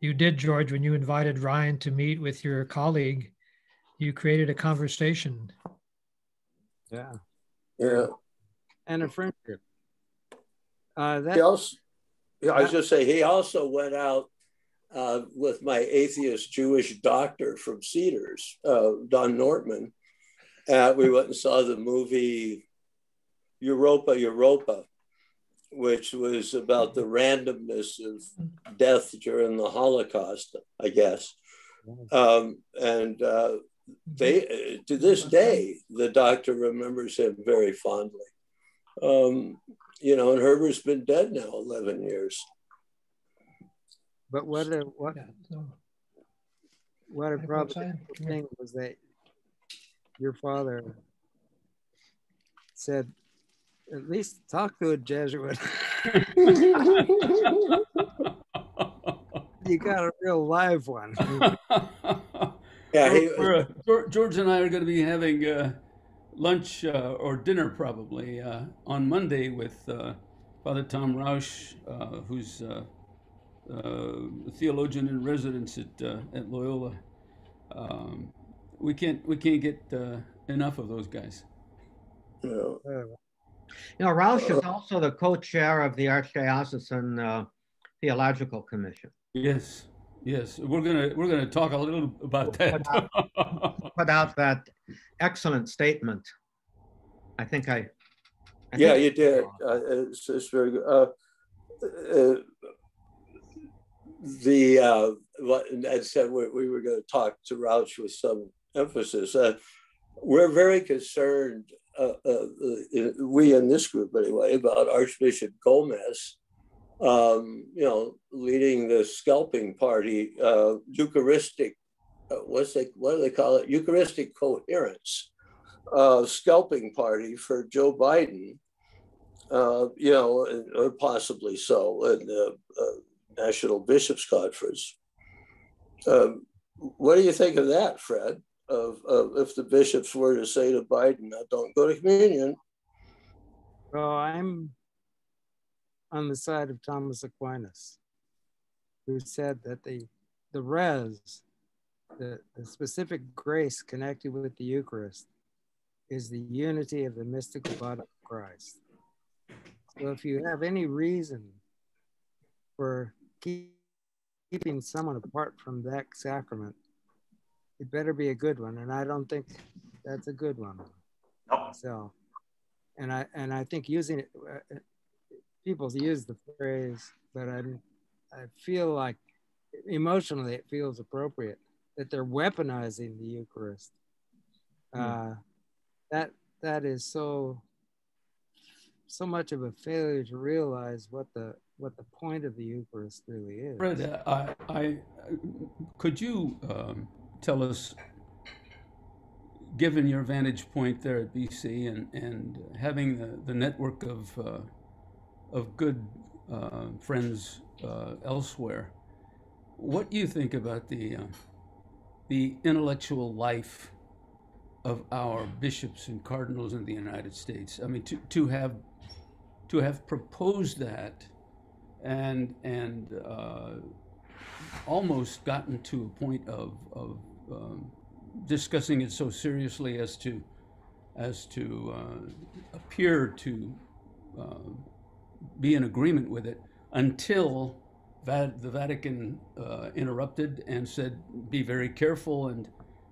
you did, George, when you invited Ryan to meet with your colleague. You created a conversation. Yeah. Yeah. And a friendship. Uh, that, he also, I was just say he also went out uh, with my atheist Jewish doctor from Cedars, uh, Don Nortman. Uh, we went and saw the movie Europa, Europa, which was about the randomness of death during the Holocaust, I guess. Um, and uh, they, to this day, the doctor remembers him very fondly. Um, you know, and Herbert's been dead now 11 years. But what a, what, what a problem thing was that your father said, at least talk to a Jesuit. you got a real live one. yeah, he, uh, George and I are going to be having uh, lunch uh, or dinner probably uh, on Monday with uh, Father Tom Rausch, uh, who's uh, uh, a theologian in residence at at Loyola. Um, we can't we can't get enough of those guys. Yeah. You know, Rausch is also the co-chair of the Archdiocesan Theological Commission. Yes. Yes, we're gonna we're gonna talk a little about that. put, out, put out that excellent statement. I think I. I yeah, think you did. Uh, it's, it's, very good. Uh, uh, the uh, what Ed said we, we were going to talk to Rausch with some emphasis. Uh, we're very concerned, uh, uh, we in this group anyway, about Archbishop Gomez um, you know, leading the scalping party, uh, Eucharistic, uh, what's they, what do they call it? Eucharistic coherence, uh, scalping party for Joe Biden, uh, you know, or possibly so, in the uh, National Bishops Conference. Um, what do you think of that, Fred? Of, of if the bishops were to say to Biden, "Don't go to communion." Well, I'm on the side of Thomas Aquinas, who said that the, the res, the, the specific grace connected with the Eucharist, is the unity of the mystical body of Christ. So if you have any reason for keep, keeping someone apart from that sacrament, it better be a good one. And I don't think that's a good one. Nope. So, and I and I think using it, uh, people use the phrase, but I'm I feel like emotionally it feels appropriate that they're weaponizing the Eucharist. Mm. Uh, that that is so so much of a failure to realize what the what the point of the Eucharist really is. Fred, I, I could you um, tell us, given your vantage point there at BC and and having the, the network of uh, of good uh, friends uh, elsewhere, what do you think about the uh, the intellectual life of our bishops and cardinals in the United States. I mean, to, to have to have proposed that and and uh, almost gotten to a point of of um, discussing it so seriously as to as to uh, appear to uh, be in agreement with it until the Vatican uh, interrupted and said, "Be very careful." And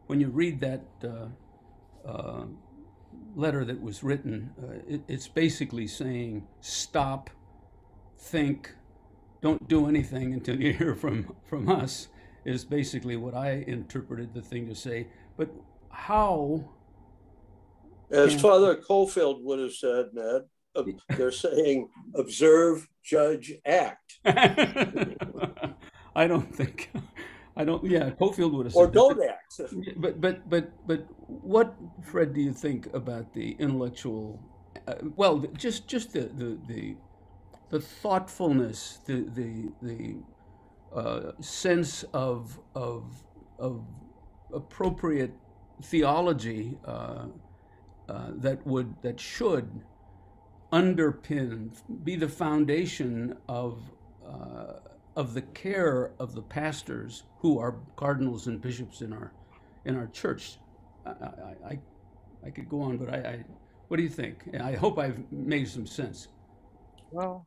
when you read that uh, uh, letter that was written, uh, it, it's basically saying, "Stop, think, don't do anything until you hear from from us." Is basically what I interpreted the thing to say. But how? As can... Father Cofield would have said, Ned, they're saying observe, judge, act. I don't think. I don't. Yeah, Cofield would have. Said. Or don't act. But but but but what, Fred? Do you think about the intellectual? Uh, well, just just the the the, the thoughtfulness, the the the uh, sense of of of appropriate theology uh, uh that would that should underpin, be the foundation of, uh, of the care of the pastors who are cardinals and bishops in our, in our church. I, I, I, could go on, but I, I, what do you think? I hope I've made some sense. Well,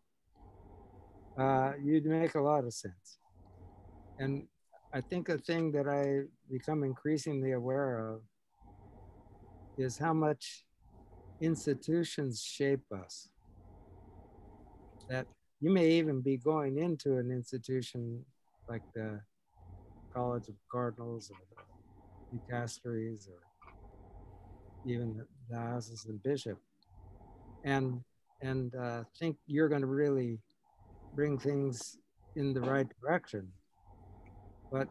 uh, you'd make a lot of sense. And I think a thing that I become increasingly aware of is how much institutions shape us. That you may even be going into an institution like the College of Cardinals or the dicasteries or even the diocesan bishop, and and uh, think you're going to really bring things in the right direction. But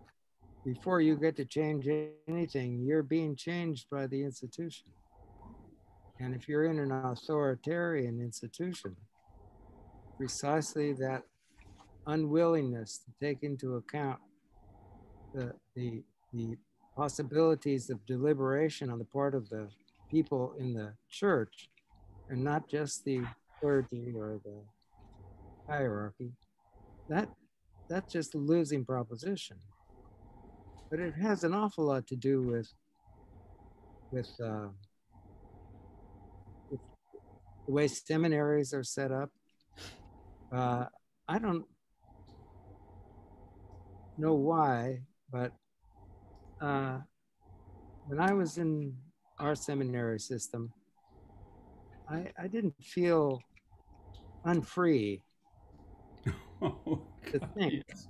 before you get to change anything, you're being changed by the institution. And if you're in an authoritarian institution, precisely that unwillingness to take into account the, the, the possibilities of deliberation on the part of the people in the church and not just the clergy or the hierarchy, that that's just a losing proposition. But it has an awful lot to do with with uh, the way seminaries are set up. Uh, I don't know why, but uh, when I was in our seminary system, I, I didn't feel unfree oh, to think, yes.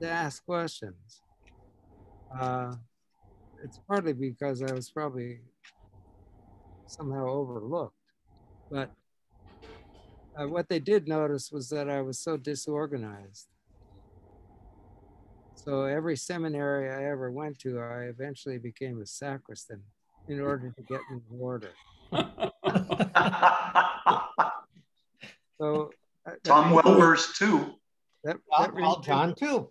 to ask questions. Uh, it's partly because I was probably somehow overlooked. But uh, what they did notice was that I was so disorganized. So every seminary I ever went to, I eventually became a sacristan in order to get in order. so uh, Tom Welbers too. That, that I'll, John too.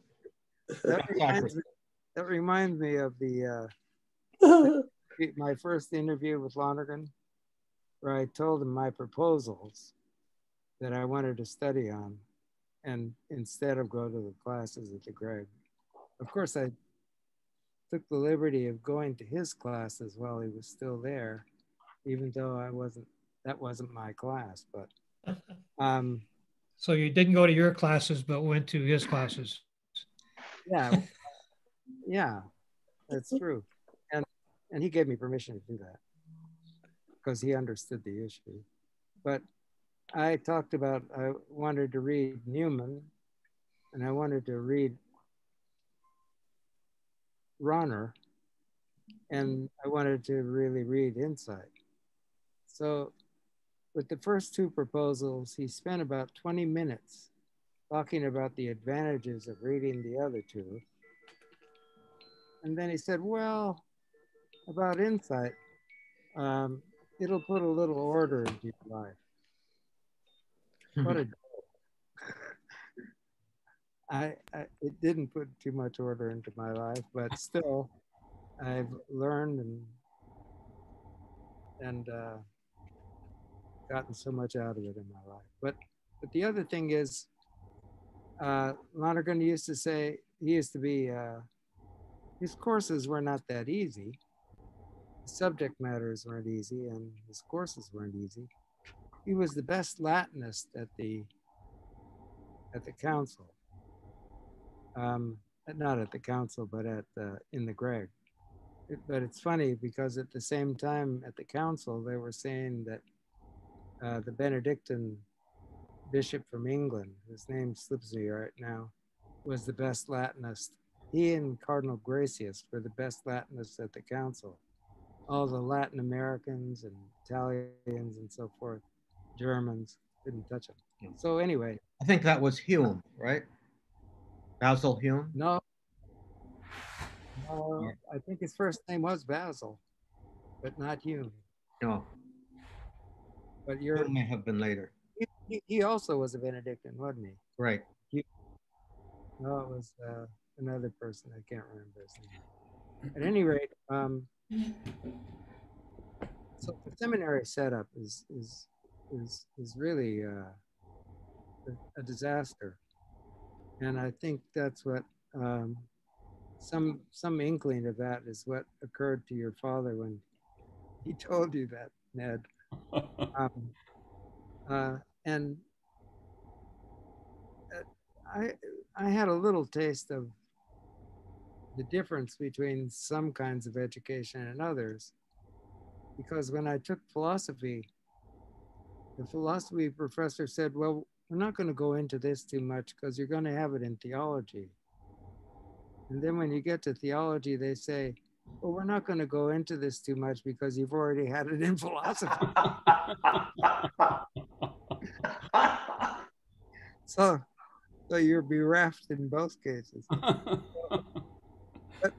That reminds, me, that reminds me of the uh, my first interview with Lonergan where I told him my proposals that I wanted to study on and instead of go to the classes at the Greg. Of course, I took the liberty of going to his classes while he was still there, even though I wasn't, that wasn't my class, but. Um, so you didn't go to your classes, but went to his classes. Yeah, yeah, that's true. And, and he gave me permission to do that because he understood the issue. But I talked about, I wanted to read Newman and I wanted to read Rahner, and I wanted to really read Insight. So with the first two proposals, he spent about 20 minutes talking about the advantages of reading the other two. And then he said, well, about insight, um, it'll put a little order into your life. What a I, I, it didn't put too much order into my life, but still, I've learned and and uh, gotten so much out of it in my life. But but the other thing is, uh, Lonergan used to say he used to be uh, his courses were not that easy. The subject matters weren't easy, and his courses weren't easy. He was the best Latinist at the at the council. Um, not at the council, but at the, in the Greg. It, but it's funny because at the same time at the council, they were saying that uh, the Benedictine bishop from England, his name slips me right now, was the best Latinist. He and Cardinal Gracias were the best Latinists at the council. All the Latin Americans and Italians and so forth, Germans, didn't touch him. So anyway. I think that was Hume, right? Basil Hume? No. No, I think his first name was Basil, but not Hume. No. But you're. Hume may have been later. He, he also was a Benedictine, wasn't he? Right. He, no, it was uh, another person. I can't remember his name. At any rate, um, so the seminary setup is is is is really uh, a, a, disaster, and I think that's what um, some some inkling of that is what occurred to your father when he told you that, Ned. Um, uh, and uh, I I had a little taste of the difference between some kinds of education and others, because when I took philosophy, the philosophy professor said, "Well, we're not going to go into this too much because you're going to have it in theology." And then when you get to theology, they say, well, we're not going to go into this too much because you've already had it in philosophy. so, so you're bereft in both cases. but,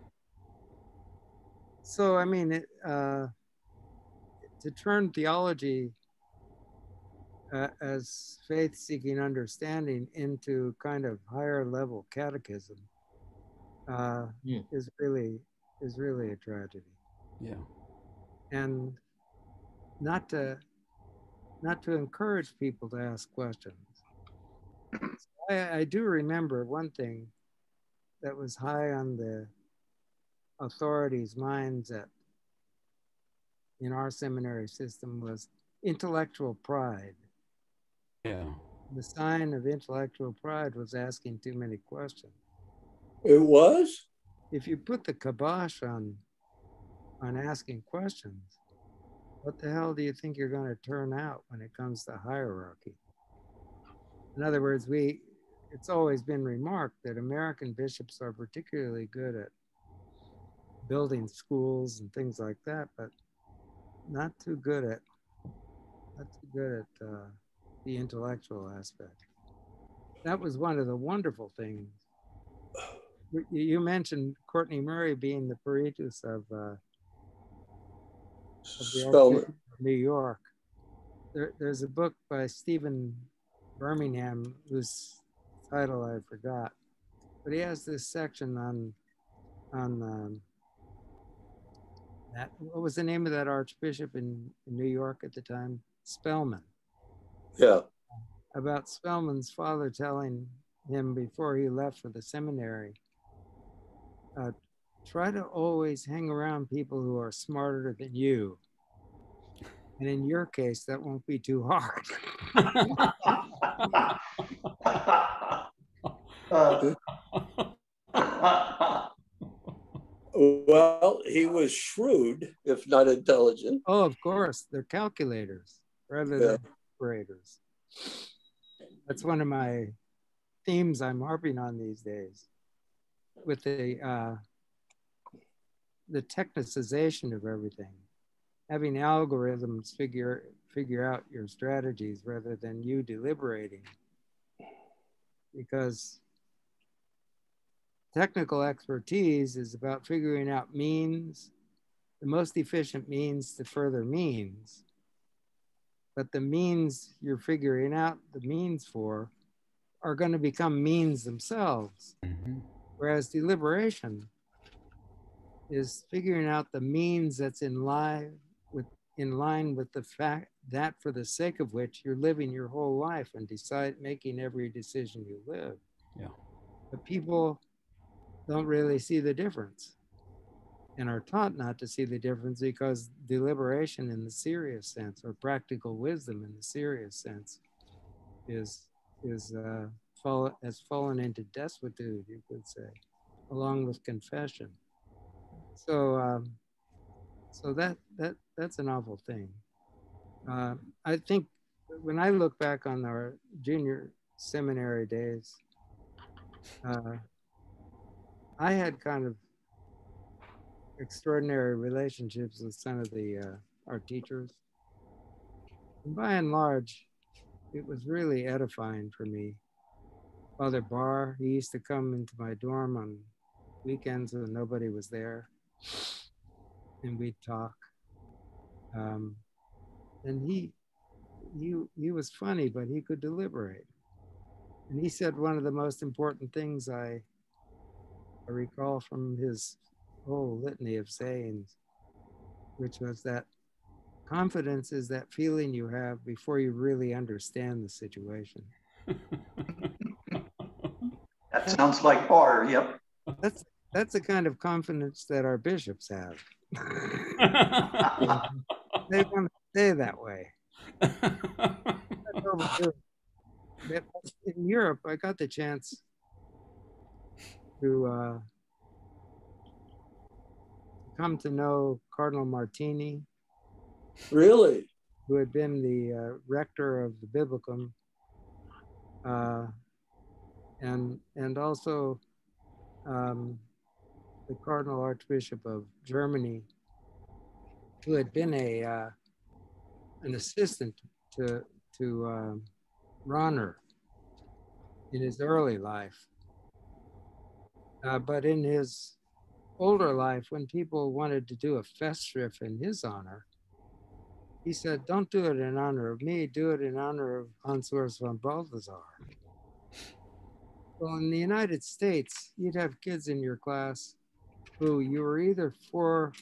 so, I mean, it, uh, to turn theology uh, as faith seeking understanding into kind of higher level catechism uh, yeah. is really is really a tragedy. Yeah. And not to not to encourage people to ask questions. I, I do remember one thing that was high on the authorities' minds at in our seminary system was intellectual pride. Yeah. The sign of intellectual pride was asking too many questions. It was? if you put the kibosh on on asking questions, what the hell do you think you're going to turn out when it comes to hierarchy? In other words, we it's always been remarked that American bishops are particularly good at building schools and things like that, but not too good at not too good at uh, the intellectual aspect. That was one of the wonderful things you mentioned Courtney Murray being the Peritus of, uh, of the New York. There, there's a book by Stephen Birmingham whose title I forgot, but he has this section on on um, that. What was the name of that archbishop in, in New York at the time? Spellman. Yeah. About Spellman's father telling him before he left for the seminary uh, try to always hang around people who are smarter than you. And in your case, that won't be too hard. well, he was shrewd, if not intelligent. Oh, of course. They're calculators rather yeah. than operators. That's one of my themes I'm harping on these days with the uh, the technicization of everything, having algorithms figure figure out your strategies rather than you deliberating. Because technical expertise is about figuring out means, the most efficient means to further means. But the means you're figuring out the means for are going to become means themselves. Mm-hmm. Whereas deliberation is figuring out the means that's in line with in line with the fact that for the sake of which you're living your whole life and decide making every decision you live. Yeah. But people don't really see the difference and are taught not to see the difference because deliberation in the serious sense or practical wisdom in the serious sense is is uh, fall, has fallen into desuetude, you could say, along with confession. So, um, so that that that's an awful thing. Uh, I think when I look back on our junior seminary days, uh, I had kind of extraordinary relationships with some of the uh, our teachers. And by and large, it was really edifying for me. Father Barr, he used to come into my dorm on weekends when nobody was there, and we'd talk. Um, and he, he, he was funny, but he could deliberate. And he said one of the most important things I, I recall from his whole litany of sayings, which was that confidence is that feeling you have before you really understand the situation. that sounds like Barr. Yep. That's that's the kind of confidence that our bishops have. they want to stay that way. In Europe, I got the chance to uh, come to know Cardinal Martini. Really? Who had been the uh, rector of the Biblicum, uh, and and also um, the Cardinal Archbishop of Germany, who had been a uh, an assistant to to um, Rahner in his early life, uh, but in his older life, when people wanted to do a festschrift in his honor, he said, "Don't do it in honor of me. Do it in honor of Hans Urs von Balthasar." Well, in the United States, you'd have kids in your class who you were either for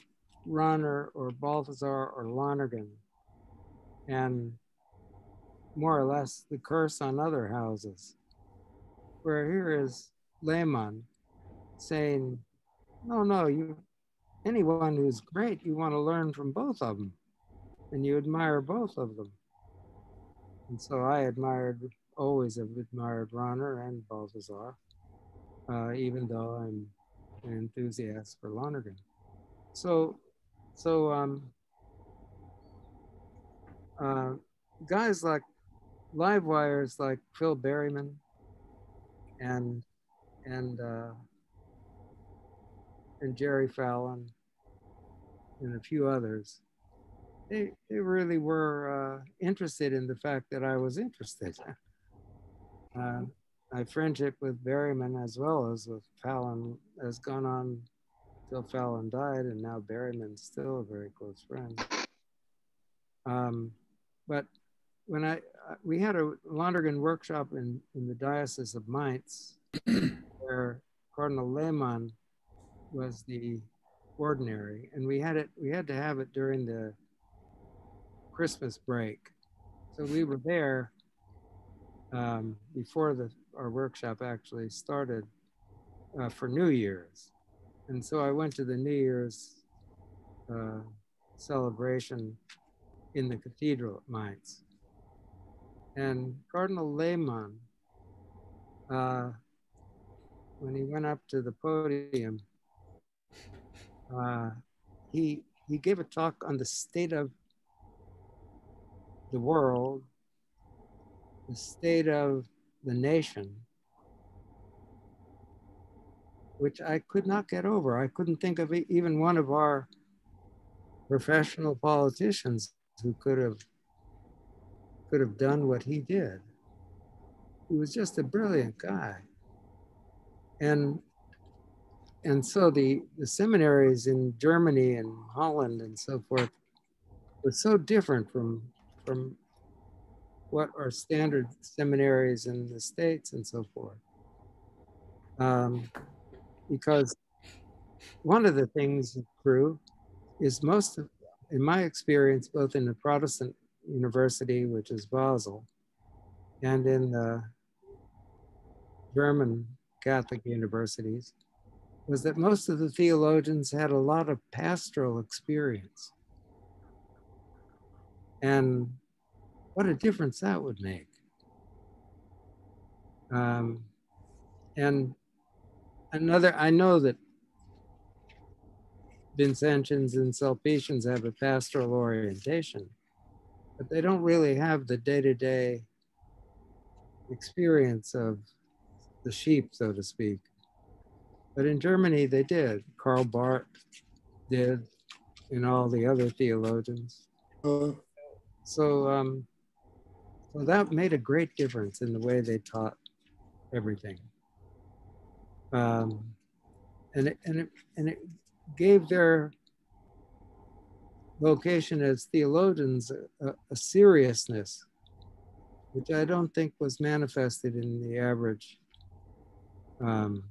Rahner or Balthasar or Lonergan, and more or less the curse on other houses. Where here is Lehmann saying, no, no, you, anyone who's great, you want to learn from both of them and you admire both of them. And so I admired, always have admired Rahner and Balthasar, uh, even though I'm an enthusiast for Lonergan. So, so um, uh, guys like live wires like Phil Berryman and and uh, and Jerry Fallon and a few others. They, they really were uh, interested in the fact that I was interested. Uh, my friendship with Berryman as well as with Fallon has gone on till Fallon died, and now Berryman's still a very close friend. Um, but when I uh, we had a Lonergan workshop in, in the Diocese of Mainz, where Cardinal Lehmann was the ordinary, and we had it. We had to have it during the Christmas break, so we were there um, before the our workshop actually started uh, for New Year's, and so I went to the New Year's uh, celebration in the cathedral at Mainz, and Cardinal Lehmann. Uh, when he went up to the podium, uh, he he gave a talk on the state of the world, the state of the nation, which I could not get over. I couldn't think of even one of our professional politicians who could have could have done what he did. He was just a brilliant guy. And and so the, the seminaries in Germany and Holland and so forth were so different from from what are standard seminaries in the States and so forth. Um, because one of the things true is most of, in my experience, both in the Protestant university, which is Basel, and in the German Catholic universities, was that most of the theologians had a lot of pastoral experience. And what a difference that would make. Um, and another, I know that Vincentians and Sulpicians have a pastoral orientation, but they don't really have the day to day experience of the sheep, so to speak. But in Germany, they did. Karl Barth did, and all the other theologians. Uh, so, um, so that made a great difference in the way they taught everything. Um, and it, and it, and it gave their vocation as theologians a, a, seriousness, which I don't think was manifested in the average um,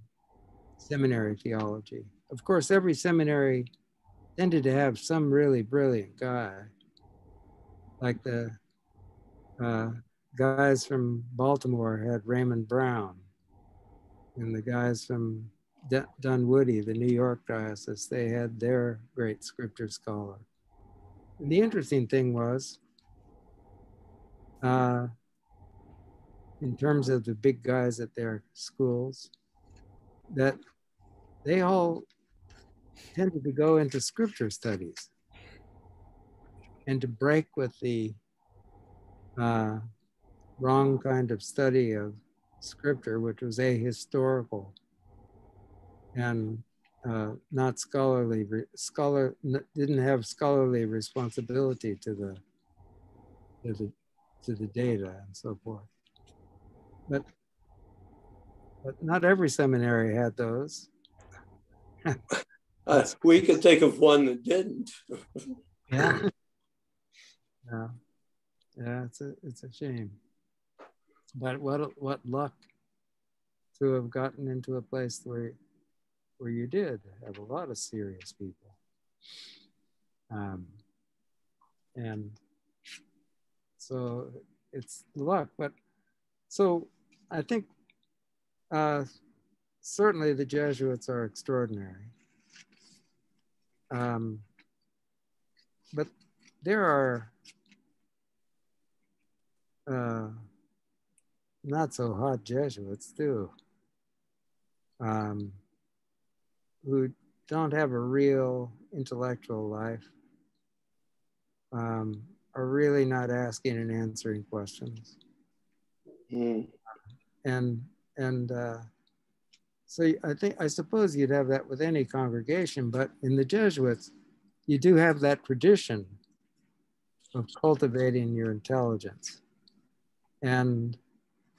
seminary theology. Of course, every seminary tended to have some really brilliant guy, like the uh, guys from Baltimore had Raymond Brown, and the guys from D- Dunwoodie, the New York diocese, they had their great scripture scholar. And the interesting thing was, uh, in terms of the big guys at their schools, that they all tended to go into scripture studies and to break with the uh, wrong kind of study of scripture, which was ahistorical and uh, not scholarly, scholar didn't have scholarly responsibility to the, to the to the data and so forth. But but not every seminary had those. Uh, we could think of one that didn't. yeah. Yeah. Yeah, it's a it's a shame. But what what luck to have gotten into a place where where you did have a lot of serious people. Um, and so it's luck, but so I think uh, certainly the Jesuits are extraordinary. Um, but there are uh, not so hot Jesuits too, um, who don't have a real intellectual life, um, are really not asking and answering questions. Mm. And and uh, so I think I suppose you'd have that with any congregation, but in the Jesuits, you do have that tradition of cultivating your intelligence. And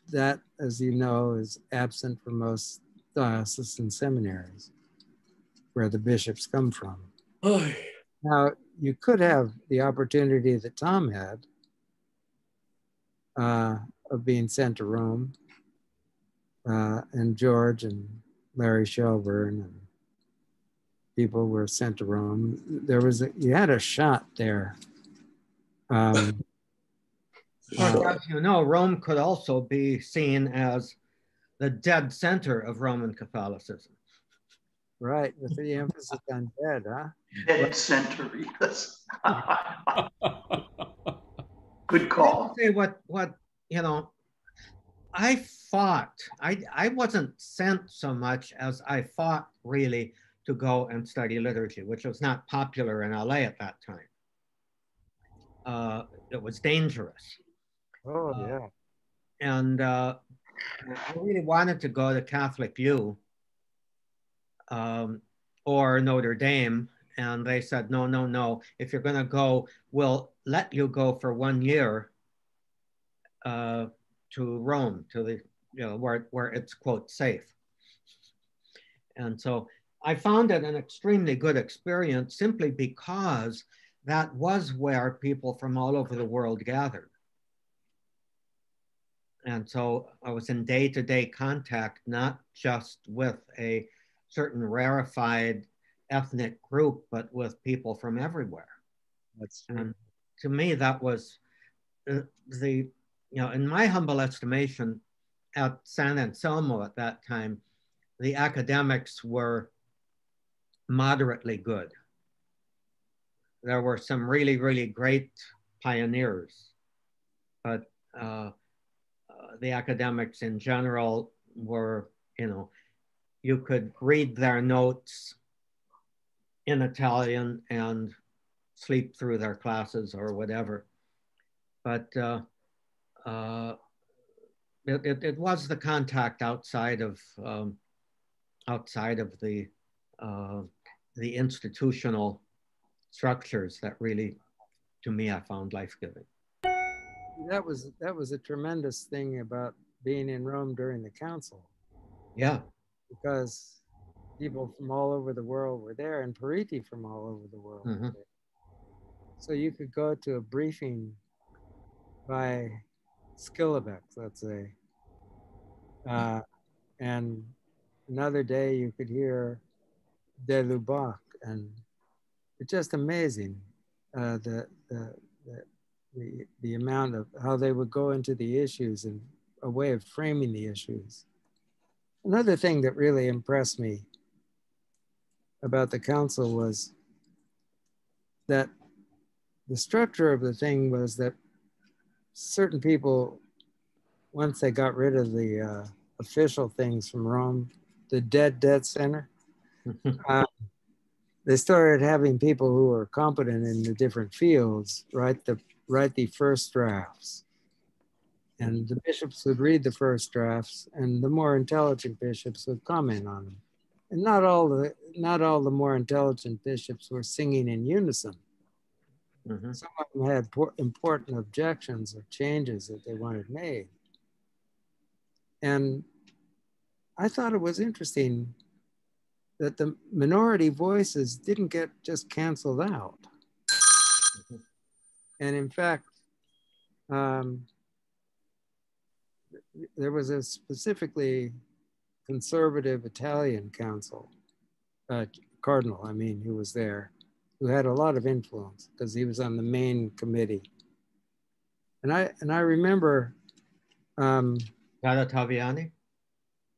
that, as you know, is absent from most diocesan seminaries where the bishops come from. Now, you could have the opportunity that Tom had uh, of being sent to Rome, uh, and George and Larry Shelburne and people were sent to Rome. There was a, you had a shot there. Um, as you know, Rome could also be seen as the dead center of Roman Catholicism. Right, with the emphasis on dead, huh? Dead center, yes. Good call. Say what what you know. I fought. I I wasn't sent so much as I fought really to go and study liturgy, which was not popular in LA at that time. Uh, it was dangerous. Oh, uh, yeah. And uh, I really wanted to go to Catholic U. um, or Notre Dame. And they said, no, no, no. If you're going to go, we'll let you go for one year uh, to Rome, to the, you know, where, where it's, quote, safe. And so I found it an extremely good experience simply because that was where people from all over the world gathered. And so I was in day to day contact, not just with a certain rarefied ethnic group, but with people from everywhere. That's and to me, that was uh, the, you know, in my humble estimation, at San Anselmo at that time, the academics were moderately good. There were some really, really great pioneers, but uh, the academics in general were, you know, you could read their notes in Italian and sleep through their classes or whatever. But uh, uh, it, it, it, was the contact outside of um, outside of the uh, the institutional structures that really, to me, I found life giving that was that was a tremendous thing about being in Rome during the council. Yeah, because people from all over the world were there, and periti from all over the world. Mm-hmm. So you could go to a briefing by Schillebeeckx, let's say, uh, and another day you could hear De Lubac, and it's just amazing uh, the, the the, the amount of how they would go into the issues and a way of framing the issues. Another thing that really impressed me about the council was that the structure of the thing was that certain people, once they got rid of the uh, official things from Rome, the Dead Debt Center, uh, they started having people who were competent in the different fields write the write the first drafts. And the bishops would read the first drafts, and the more intelligent bishops would comment on them. And not all the not all the more intelligent bishops were singing in unison. Mm-hmm. Some of them had important objections or changes that they wanted made. And I thought it was interesting that the minority voices didn't get just canceled out. And in fact, um, there was a specifically conservative Italian council, uh, cardinal, I mean, who was there, who had a lot of influence because he was on the main committee. And I and I remember. Um, Ottaviani?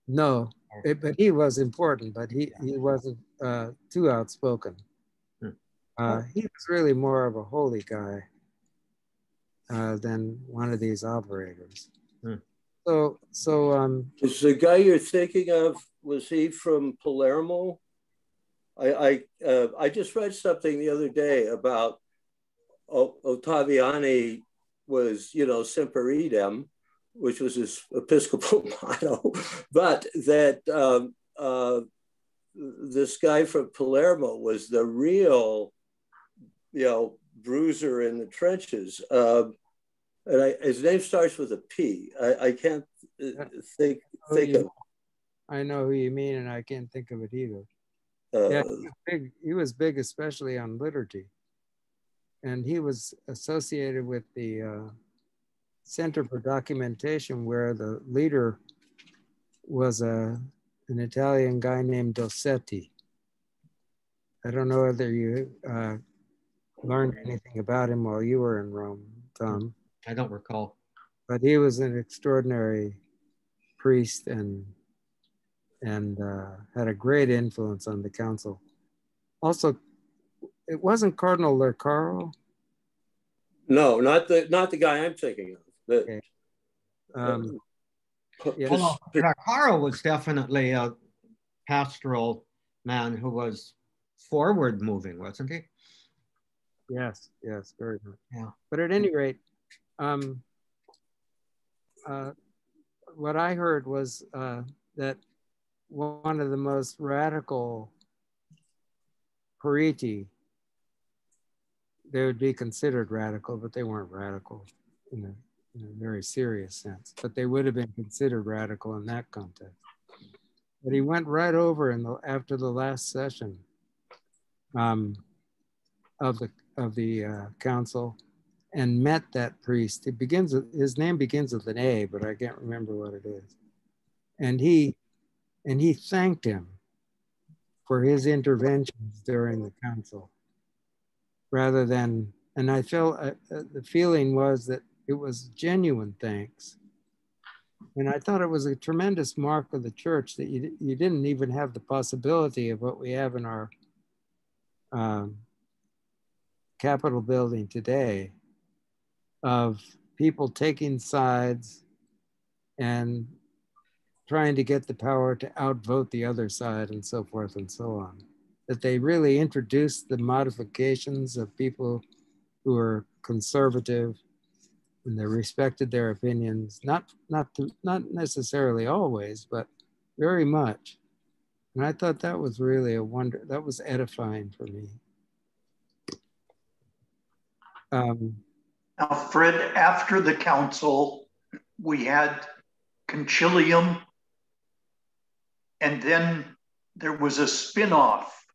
No, it, but he was important, but he he wasn't uh, too outspoken. Hmm. Uh, he was really more of a holy guy uh, than one of these operators. Hmm. So, so um, is the guy you're thinking of? Was he from Palermo? I I, uh, I just read something the other day about o- Ottaviani was you know semper idem, which was his Episcopal motto, but that um, uh, this guy from Palermo was the real, you know, bruiser in the trenches. Uh, and I, his name starts with a P. I, I can't uh, think think of. I know who you mean, and I can't think of it either. Uh, yeah, he was, big, he was big, especially on liturgy, and he was associated with the uh, Center for Documentation, where the leader was a an Italian guy named Dossetti. I don't know whether you uh, learned anything about him while you were in Rome, Tom. I don't recall. But he was an extraordinary priest and and uh, had a great influence on the council. Also, it wasn't Cardinal Lercaro. No, not the not the guy I'm thinking of. The, okay. um, yes. well, Lercaro was definitely a pastoral man who was forward moving, wasn't he? Yes, yes, very much. Yeah. But at any rate, um, uh, what I heard was uh, that one of the most radical periti. They would be considered radical, but they weren't radical in a, in a very serious sense. But they would have been considered radical in that context. But he went right over in the after the last session um, of the of the uh, council and met that priest. It begins with, his name begins with an A, but I can't remember what it is. And he and he thanked him for his interventions during the council rather than and I felt uh, uh, the feeling was that it was genuine thanks. And I thought it was a tremendous mark of the church that you, you didn't even have the possibility of what we have in our um, Capitol building today of people taking sides and trying to get the power to outvote the other side and so forth and so on. That they really introduced the modifications of people who are conservative and they respected their opinions, not, not, to, not necessarily always, but very much. And I thought that was really a wonder, that was edifying for me. Um, now, Fred, after the council, we had concilium, and then there was a spin-off.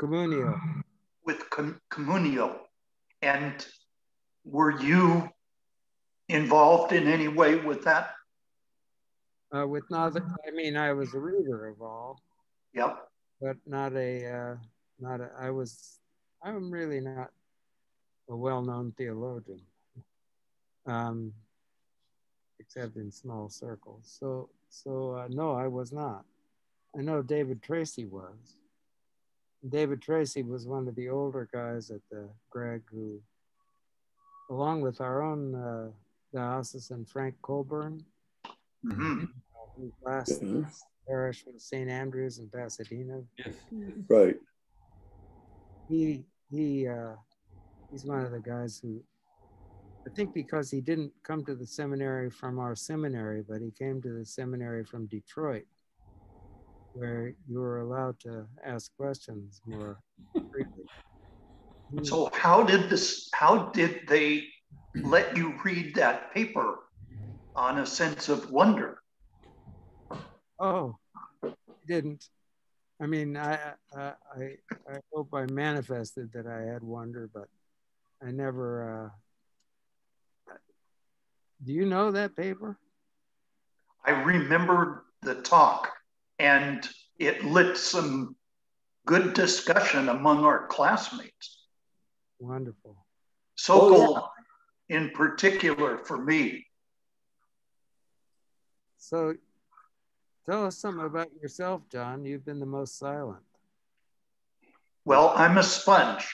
Communio. With com- Communio. And were you involved in any way with that? Uh, with not, I mean, I was a reader of all. Yep. But not a, uh, not a, I was, I'm really not a well-known theologian, um, except in small circles. So, so uh, no, I was not. I know David Tracy was. David Tracy was one of the older guys at the Greg who, along with our own uh, diocesan Frank Colburn, mm-hmm. who last mm-hmm. parish was St. Andrews in Pasadena. Yes. Right. He he uh, he's one of the guys who I think because he didn't come to the seminary from our seminary, but he came to the seminary from Detroit, where you were allowed to ask questions more freely. So how did this how did they let you read that paper on a sense of wonder? Oh, didn't. I mean, I, I, I hope I manifested that I had wonder, but I never. Uh, do you know that paper? I remember the talk, and it lit some good discussion among our classmates. Wonderful. Sokol, oh, yeah. in particular, for me. So, tell us something about yourself, John. You've been the most silent. Well, I'm a sponge.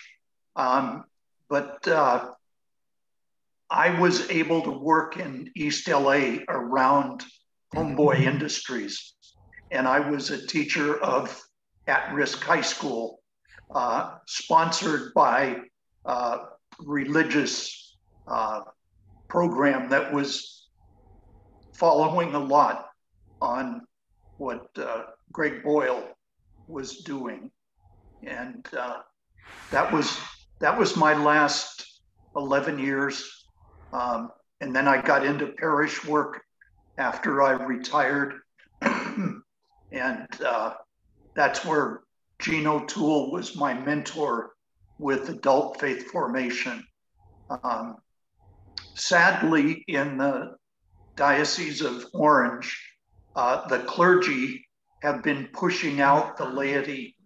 Um, but uh, I was able to work in East LA around Homeboy mm-hmm. Industries. And I was a teacher of at risk high school, uh, sponsored by uh, religious uh, program that was following a lot on what uh, Greg Boyle was doing. And uh, that was that was my last 11 years. Um, and then I got into parish work after I retired. and uh, that's where Gene O'Toole was my mentor with adult faith formation. Um, sadly, in the Diocese of Orange, uh, the clergy have been pushing out the laity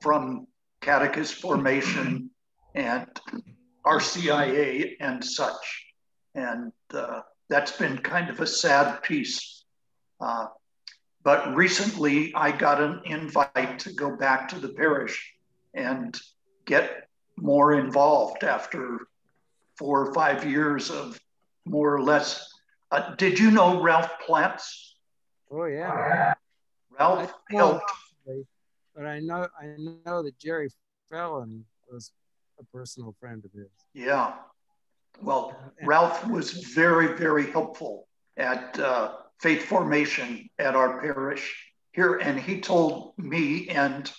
from catechist formation and RCIA and such. And uh, that's been kind of a sad piece. Uh, but recently I got an invite to go back to the parish and get more involved after four or five years of more or less. Uh, did you know Ralph Plantz? Oh yeah. Ralph helped. But I know I know that Jerry Fallon was a personal friend of his. Yeah. Well, Ralph was very, very helpful at uh, faith formation at our parish here. And he told me and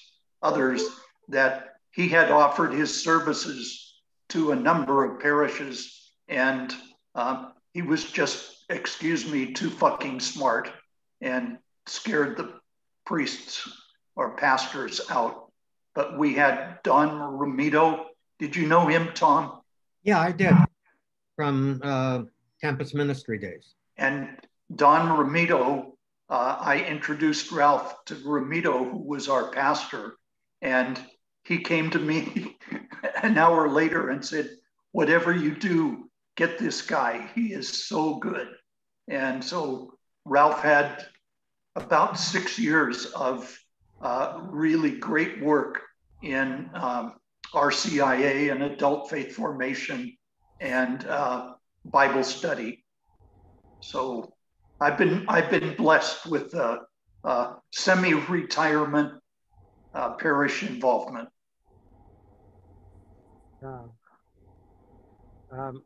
others that he had offered his services to a number of parishes and um, he was just, excuse me, too fucking smart and scared the priests or pastors out. But we had Don Romito. Did you know him, Tom? Yeah, I did from uh, campus ministry days. And Don Romito, uh, I introduced Ralph to Romito, who was our pastor, and he came to me an hour later and said, Whatever you do, get this guy. He is so good. And so Ralph had about six years of uh, really great work in um, RCIA and adult faith formation and uh, Bible study. So I've been I've been blessed with uh, uh semi-retirement uh, parish involvement. Um, um,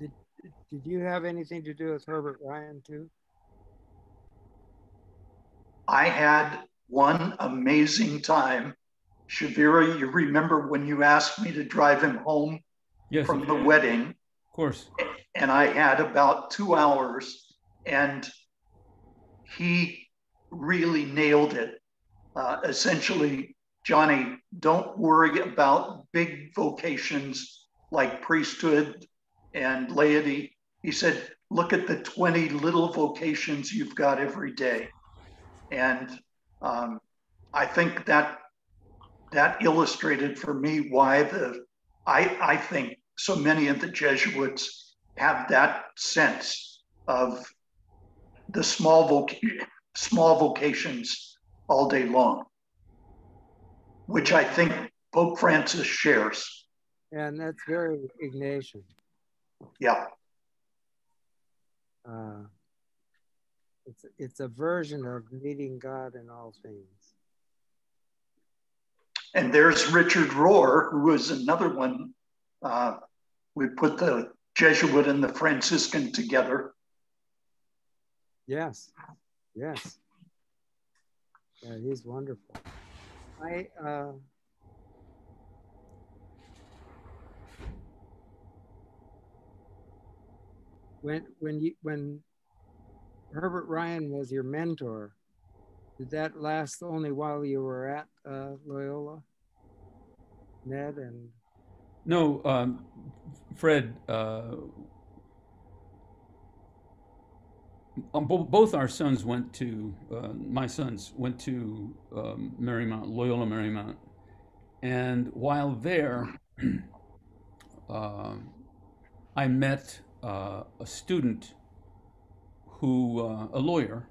did did you have anything to do with Herbert Ryan too? I had one amazing time. Chavira, you remember when you asked me to drive him home yes, from the wedding? Of course. And I had about two hours, and he really nailed it. Uh, essentially, Johnny, don't worry about big vocations like priesthood and laity. He said, look at the 20 little vocations you've got every day. And um, I think that that illustrated for me why the I, I think so many of the Jesuits have that sense of the small voc- small vocations all day long, which I think Pope Francis shares. And that's very Ignatian. Yeah. Uh, it's it's a version of meeting God in all things. And there's Richard Rohr, who was another one. Uh, we put the Jesuit and the Franciscan together. Yes, yes. Yeah, he's wonderful. I uh, when when you when Herbert Ryan was your mentor. Did that last only while you were at uh, Loyola, Ned and? No, um, Fred. Uh, um, both our sons went to uh, my sons went to um, Marymount, Loyola Marymount, and while there, uh, I met uh, a student who, uh, a lawyer,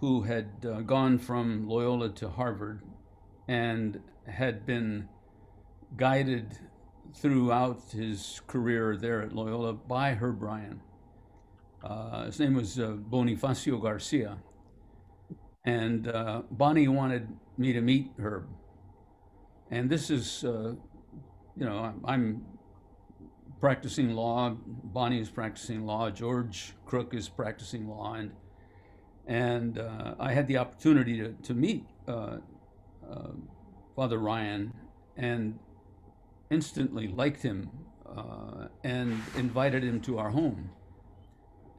who had uh, gone from Loyola to Harvard and had been guided throughout his career there at Loyola by Herb Ryan. Uh, his name was uh, Bonifacio Garcia. And uh, Bonnie wanted me to meet Herb. And this is, uh, you know, I'm, practicing law. Bonnie is practicing law. George Crook is practicing law, and and uh, I had the opportunity to to meet uh, Father Ryan, and instantly liked him, uh, and invited him to our home.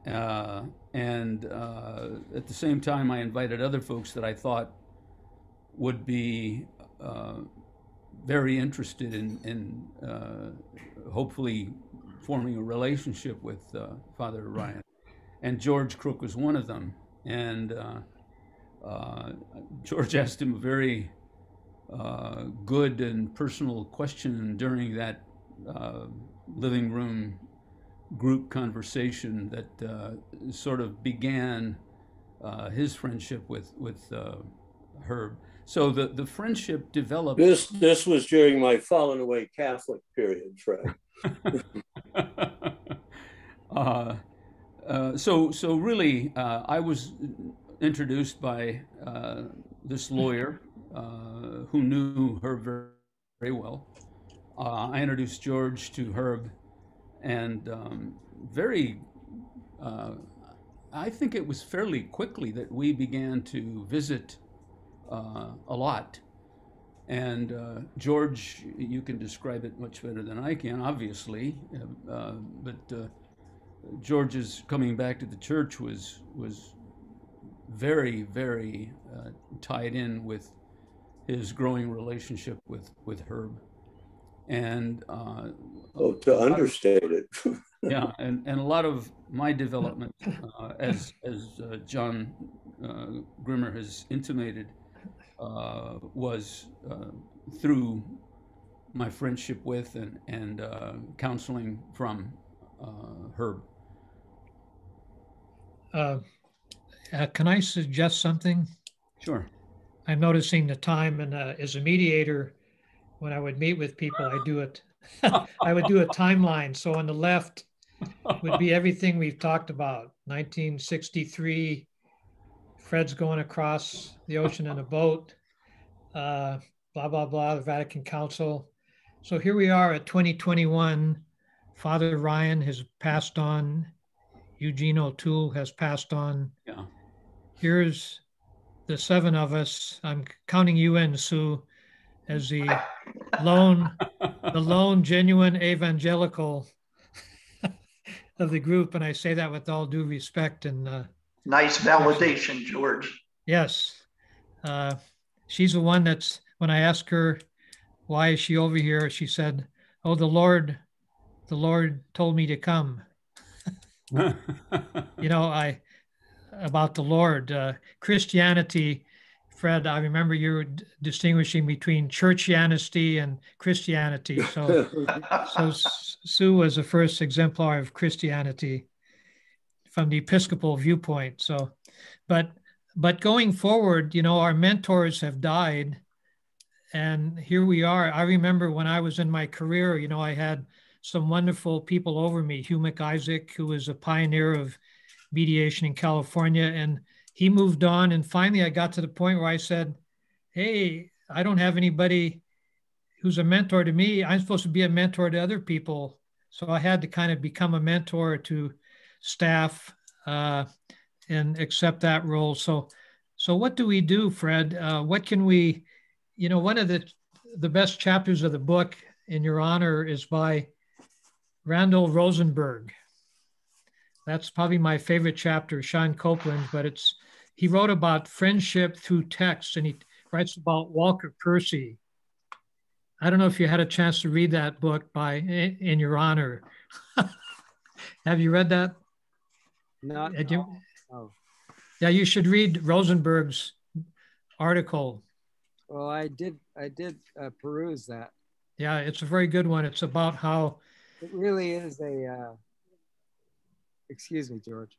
Uh, and uh, at the same time, I invited other folks that I thought would be very interested in, in uh, hopefully forming a relationship with uh, Father Ryan. And George Crook was one of them. And uh, uh George asked him a very uh, good and personal question during that uh, living room group conversation that sort of began his friendship with, with Herb. So the, the friendship developed. This this was during my fallen away Catholic period, Fred. uh, uh, so so really, uh, I was introduced by uh, this lawyer uh, who knew Herb very, very well. Uh, I introduced George to Herb, and um, very I think it was fairly quickly that we began to visit uh, a lot. And uh, George, you can describe it much better than I can, obviously. Uh, uh but uh, George's coming back to the church was was very, very uh, tied in with his growing relationship with with Herb. And oh, to understate it. yeah, and, and a lot of my development, as as John Gremer has intimated, uh, was uh, through my friendship with and, and uh, counseling from uh, Herb. Uh, can I suggest something? Sure. I'm noticing the time, and as a mediator, when I would meet with people, I do it. I would do a timeline. So on the left would be everything we've talked about. 1963, Fred's going across the ocean in a boat, uh, blah, blah, blah, the Vatican Council. So here we are at 2021. Father Ryan has passed on. Eugene O'Toole has passed on. Yeah. Here's the seven of us. I'm counting you in, Sue, as the lone, the lone genuine evangelical of the group, and I say that with all due respect and uh, Nice validation, George. Yes. Uh, she's the one that's, when I asked her, why is she over here? She said, oh, the Lord, the Lord told me to come. you know, I, about the Lord, uh, Christianity, Fred, I remember you were distinguishing between churchianity and Christianity. So, so Sue was the first exemplar of Christianity from the Episcopal viewpoint. So, but but going forward, you know, our mentors have died, and here we are. I remember when I was in my career, you know, I had some wonderful people over me. Hugh McIsaac, who was a pioneer of mediation in California, and he moved on. And finally, I got to the point where I said, "Hey, I don't have anybody." Who's a mentor to me? I'm supposed to be a mentor to other people. So I had to kind of become a mentor to staff uh, and accept that role. So, so what do we do, Fred? Uh, what can we, you know, one of the the best chapters of the book in your honor is by Randall Rosenberg. That's probably my favorite chapter, Shawn Copeland, but it's he wrote about friendship through text and he writes about Walker Percy. I don't know if you had a chance to read that book by in your honor. Have you read that? Not you, oh. Yeah, you should read Rosenberg's article. Well, I did. I did uh, peruse that. Yeah, it's a very good one. It's about how it really is a. Uh, excuse me, George.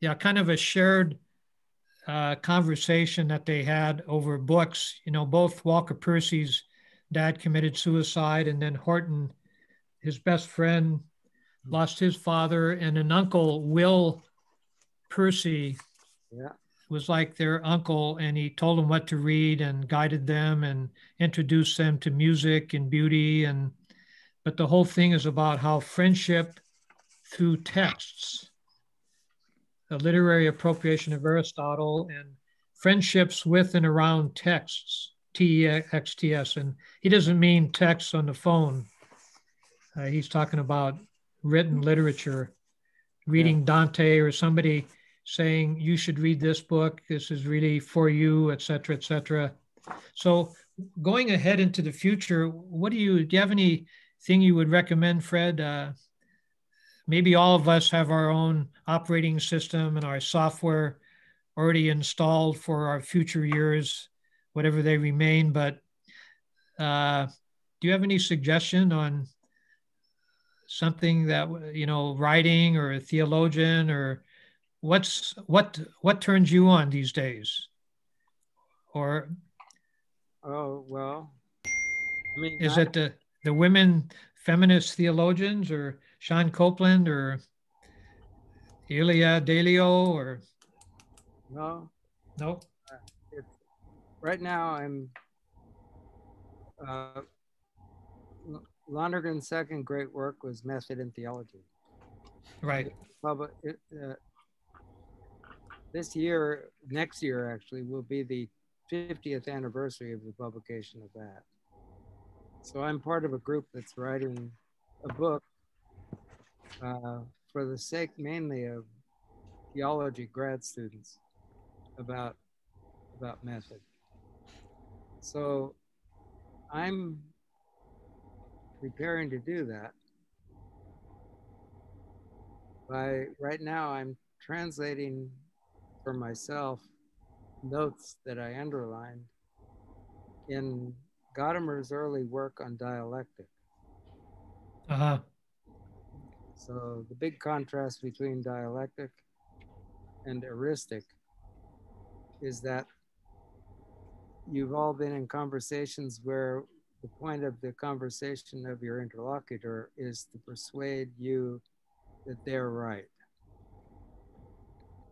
Yeah, kind of a shared uh, conversation that they had over books. You know, both Walker Percy's dad committed suicide, and then Horton, his best friend, lost his father, and an uncle, Will Percy, yeah. was like their uncle, and he told them what to read and guided them and introduced them to music and beauty. And but the whole thing is about how friendship through texts, the literary appropriation of Aristotle, and friendships with and around texts, T E X T S. And he doesn't mean texts on the phone. Uh, he's talking about written literature, reading yeah. Dante or somebody saying you should read this book. This is really for you, et cetera, et cetera. So going ahead into the future, what do you, do you have anything you would recommend, Fred? Uh, maybe all of us have our own operating system and our software already installed for our future years, whatever they remain. But uh, do you have any suggestion on something that you know writing or a theologian or what's what what turns you on these days or oh well i mean is it the the women feminist theologians or shawn copeland or ilia delio or no no uh, right now i'm uh Lonergan's second great work was Method in Theology. Right. Public, uh, this year, next year actually, will be the 50th anniversary of the publication of that. So I'm part of a group that's writing a book uh, for the sake mainly of theology grad students about about method. So I'm preparing to do that. By right now, I'm translating for myself notes that I underlined in Gadamer's early work on dialectic. Uh-huh. So the big contrast between dialectic and eristic is that you've all been in conversations where the point of the conversation of your interlocutor is to persuade you that they're right.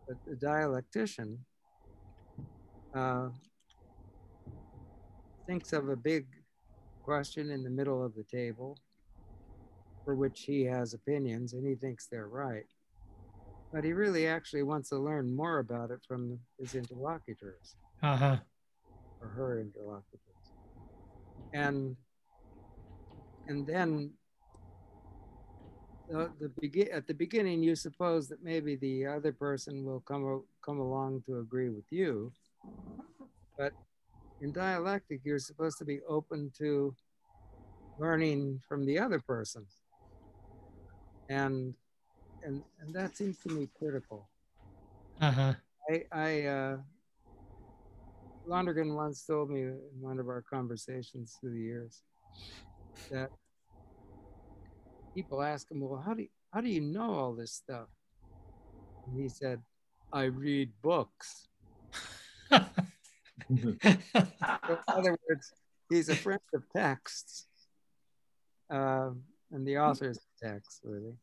But the dialectician uh, thinks of a big question in the middle of the table for which he has opinions and he thinks they're right. But he really actually wants to learn more about it from his interlocutors uh-huh. or her interlocutors. And and then the, the begin at the beginning you suppose that maybe the other person will come come along to agree with you but in dialectic you're supposed to be open to learning from the other person and and and that seems to me critical uh-huh i i uh Lonergan once told me in one of our conversations through the years that people ask him, well, how do you, how do you know all this stuff? And he said, I read books. in other words, he's a friend of texts uh, and the author's text, really.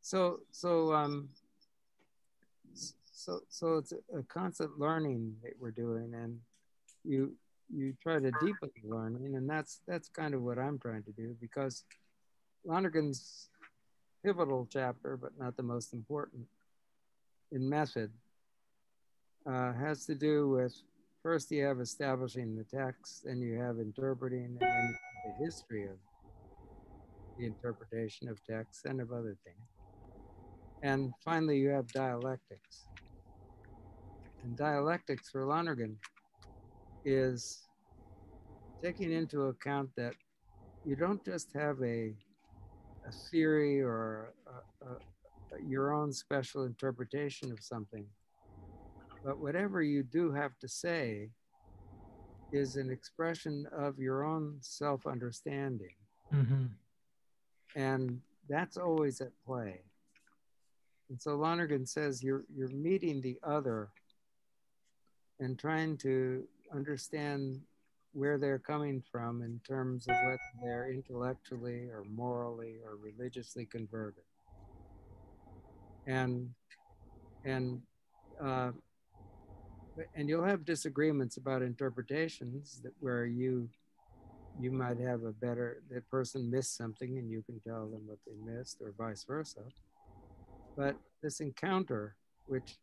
So, so, um, so, so it's a constant learning that we're doing, and you you try to deepen learning, and that's that's kind of what I'm trying to do because Lonergan's pivotal chapter, but not the most important in method, uh, has to do with first you have establishing the text, then you have interpreting, and then you have the history of the interpretation of texts and of other things. And finally, you have dialectics. And dialectics for Lonergan is taking into account that you don't just have a a theory or a, a, your own special interpretation of something. But whatever you do have to say is an expression of your own self understanding. Mm-hmm. And that's always at play. And so Lonergan says you're, you're meeting the other and trying to understand where they're coming from in terms of whether they're intellectually or morally or religiously converted. And and uh, and you'll have disagreements about interpretations that where you you might have a better that person missed something and you can tell them what they missed or vice versa. But this encounter which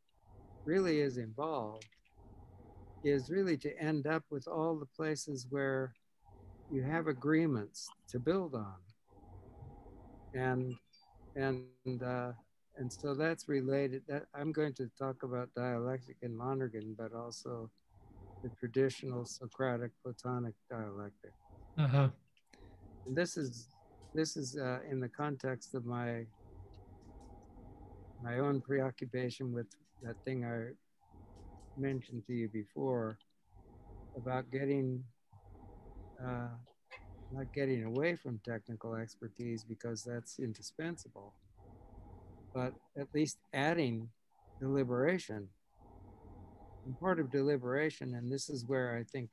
really is involved is really to end up with all the places where you have agreements to build on. And and uh, and so that's related that i'm going to talk about dialectic in lonergan but also the traditional socratic platonic dialectic uh-huh. this is this is uh, in the context of my my own preoccupation with that thing i mentioned to you before about getting uh, not getting away from technical expertise because that's indispensable, but at least adding deliberation. And part of deliberation, and this is where I think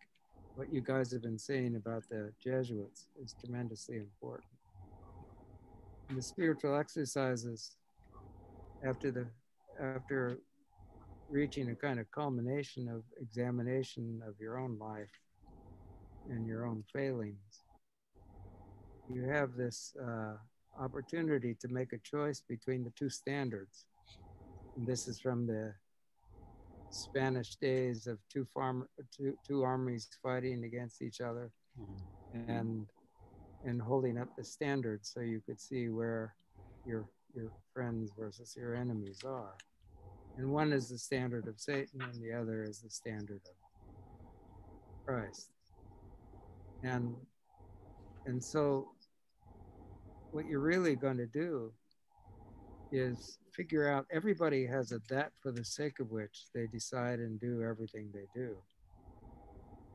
what you guys have been saying about the Jesuits is tremendously important. And the spiritual exercises after the after reaching a kind of culmination of examination of your own life and your own failings. You have this uh, opportunity to make a choice between the two standards. And this is from the Spanish days of two farm two, two armies fighting against each other mm-hmm. and and holding up the standard so you could see where your your friends versus your enemies are. And one is the standard of Satan and the other is the standard of Christ. And and so what you're really going to do is figure out everybody has a that for the sake of which they decide and do everything they do.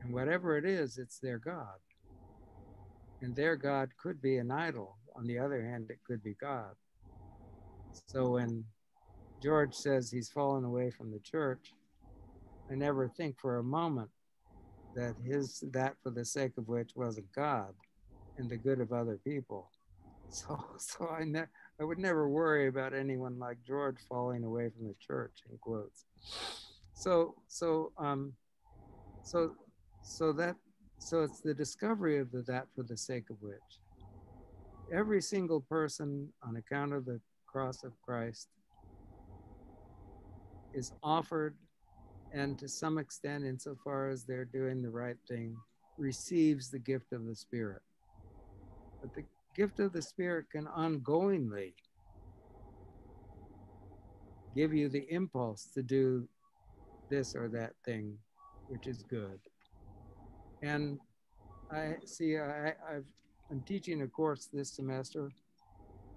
And whatever it is, it's their God. And their God could be an idol. On the other hand, it could be God. So when George says he's fallen away from the church, I never think for a moment that his that for the sake of which wasn't God and the good of other people. So so I ne- I would never worry about anyone like George falling away from the church in quotes. So so um so so that so it's the discovery of the that for the sake of which every single person on account of the cross of Christ is offered and to some extent insofar as they're doing the right thing receives the gift of the spirit but the gift of the Spirit can ongoingly give you the impulse to do this or that thing, which is good. And I see, I, I've, I'm teaching a course this semester.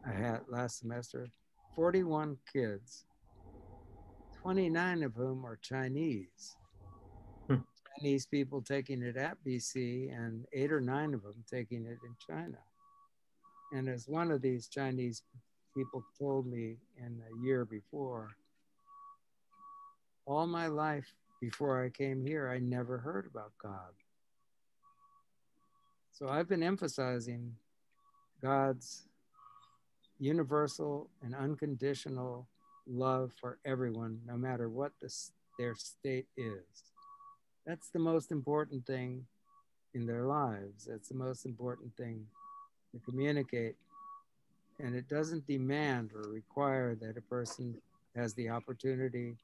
I had last semester, 41 kids, 29 of whom are Chinese. Hmm. Chinese people taking it at BC, and eight or nine of them taking it in China. And as one of these Chinese people told me in a year before, all my life before I came here, I never heard about God. So I've been emphasizing God's universal and unconditional love for everyone, no matter what the, their state is. That's the most important thing in their lives. That's the most important thing to communicate. And it doesn't demand or require that a person has the opportunity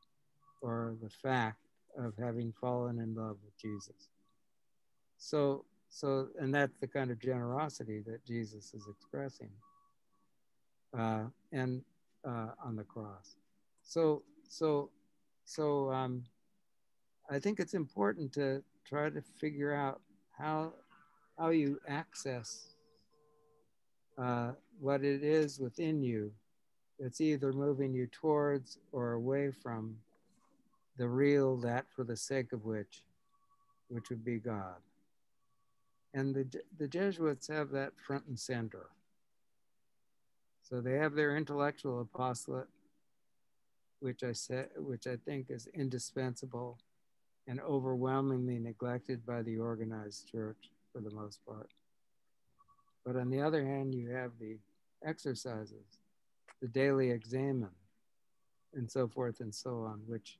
or the fact of having fallen in love with Jesus. So, so, and that's the kind of generosity that Jesus is expressing, uh, and uh, on the cross. So, so, so, um, I think it's important to try to figure out how how you access uh, what it is within you that's either moving you towards or away from the real that for the sake of which which would be god. And the, the jesuits have that front and center. So they have their intellectual apostolate which i said which i think is indispensable and overwhelmingly neglected by the organized church for the most part but on the other hand, you have the exercises, the daily examen, and so forth and so on, which,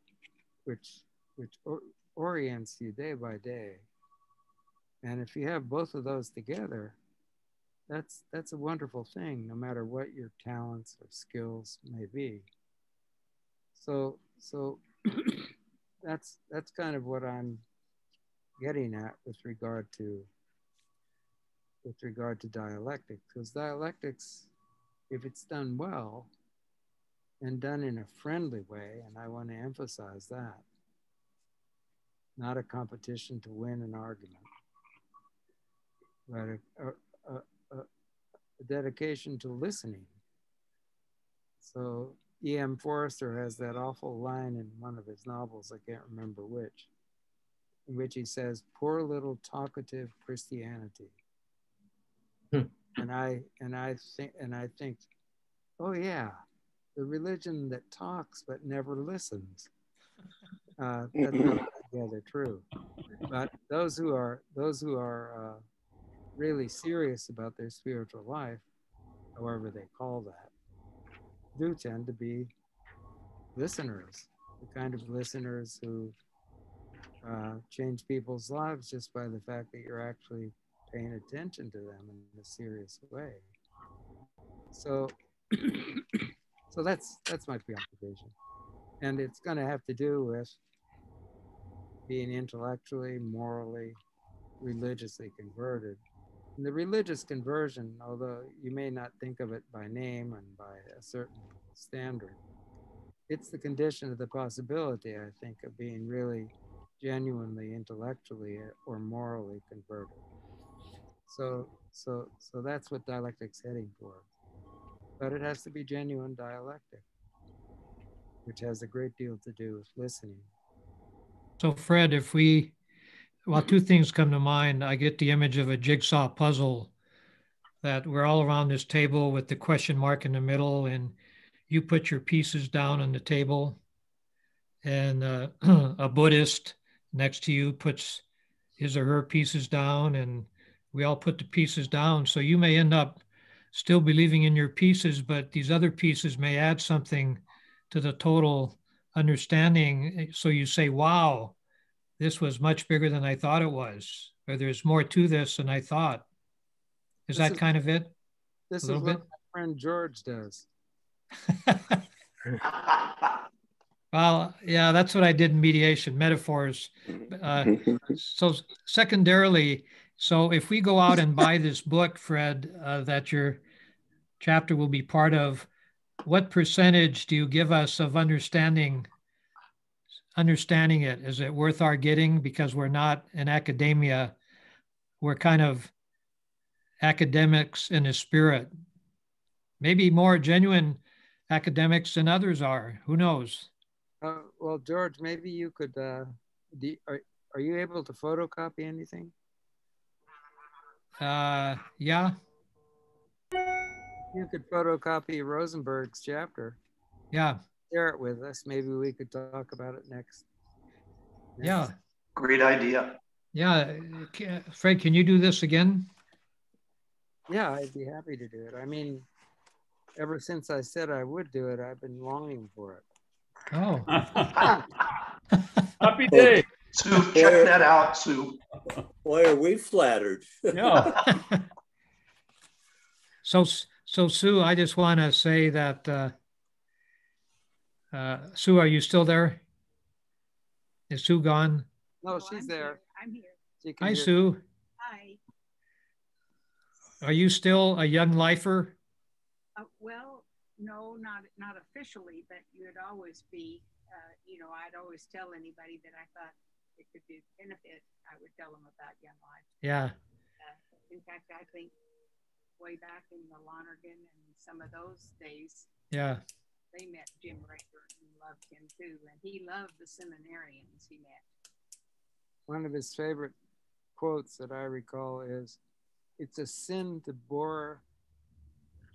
which, which or, orients you day by day. And if you have both of those together, that's that's a wonderful thing, no matter what your talents or skills may be. So so that's that's kind of what I'm getting at with regard to with regard to dialectics, because dialectics, if it's done well and done in a friendly way, and I want to emphasize that, not a competition to win an argument, but a, a, a, a dedication to listening. So E.M. Forster has that awful line in one of his novels, I can't remember which, in which he says, Poor little talkative Christianity. Hmm. and I and I think and I think, oh yeah, the religion that talks but never listens. Uh, that's not together true. But those who are those who are uh, really serious about their spiritual life, however they call that, do tend to be listeners, the kind of listeners who uh, change people's lives just by the fact that you're actually paying attention to them in a serious way. So, so that's that's my preoccupation, and it's going to have to do with being intellectually, morally, religiously converted. And the religious conversion, although you may not think of it by name and by a certain standard, it's the condition of the possibility, I think, of being really genuinely intellectually or morally converted. So, so, so that's what dialectic's heading for. But it has to be genuine dialectic, which has a great deal to do with listening. So, Fred, if we, well, two things come to mind. I get the image of a jigsaw puzzle that we're all around this table with the question mark in the middle, and you put your pieces down on the table, and uh, a Buddhist next to you puts his or her pieces down, and we all put the pieces down. So you may end up still believing in your pieces, but these other pieces may add something to the total understanding. So you say, wow, this was much bigger than I thought it was, or there's more to this than I thought. Is this that is, kind of it? This is what bit? my friend George does. well, yeah, that's what I did in mediation, metaphors. Uh, so secondarily, so if we go out and buy this book, Fred, uh, that your chapter will be part of, what percentage do you give us of understanding understanding it? Is it worth our getting? Because we're not in academia, we're kind of academics in a spirit. Maybe more genuine academics than others are. Who knows? Uh, well, George, maybe you could. Uh, do, are are you able to photocopy anything? Uh, yeah. You could photocopy Rosenberg's chapter. Yeah. Share it with us. Maybe we could talk about it next. next. Yeah. Great idea. Yeah. Fred, can you do this again? Yeah, I'd be happy to do it. I mean, ever since I said I would do it, I've been longing for it. Oh. Happy day. Sue, check that out, Sue. Boy, are we flattered. Yeah. so, so Sue, I just want to say that, uh, uh, Sue, are you still there? Is Sue gone? No, she's there. I'm here. Hi, Sue. Hi. Are you still a young lifer? Uh, well, no, not not officially, but you'd always be. Uh, you know, I'd always tell anybody that I thought it could be a benefit, I would tell them about Young Life. Yeah. Uh, in fact, I think way back in the Lonergan and some of those days. Yeah. They met Jim Rayburn and loved him too, and he loved the seminarians he met. One of his favorite quotes that I recall is, "It's a sin to bore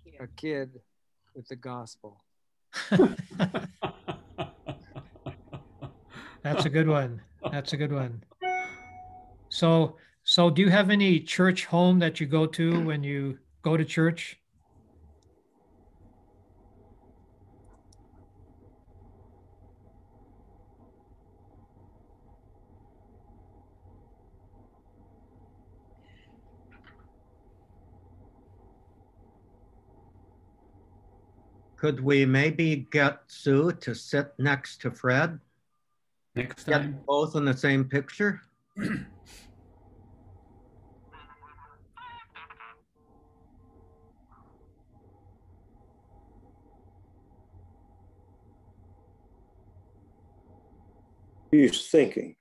kid. a kid with the gospel." That's a good one. That's a good one. So, so do you have any church home that you go to when you go to church? Could we maybe get Sue to sit next to Fred? Next time. Get both in the same picture? He's thinking.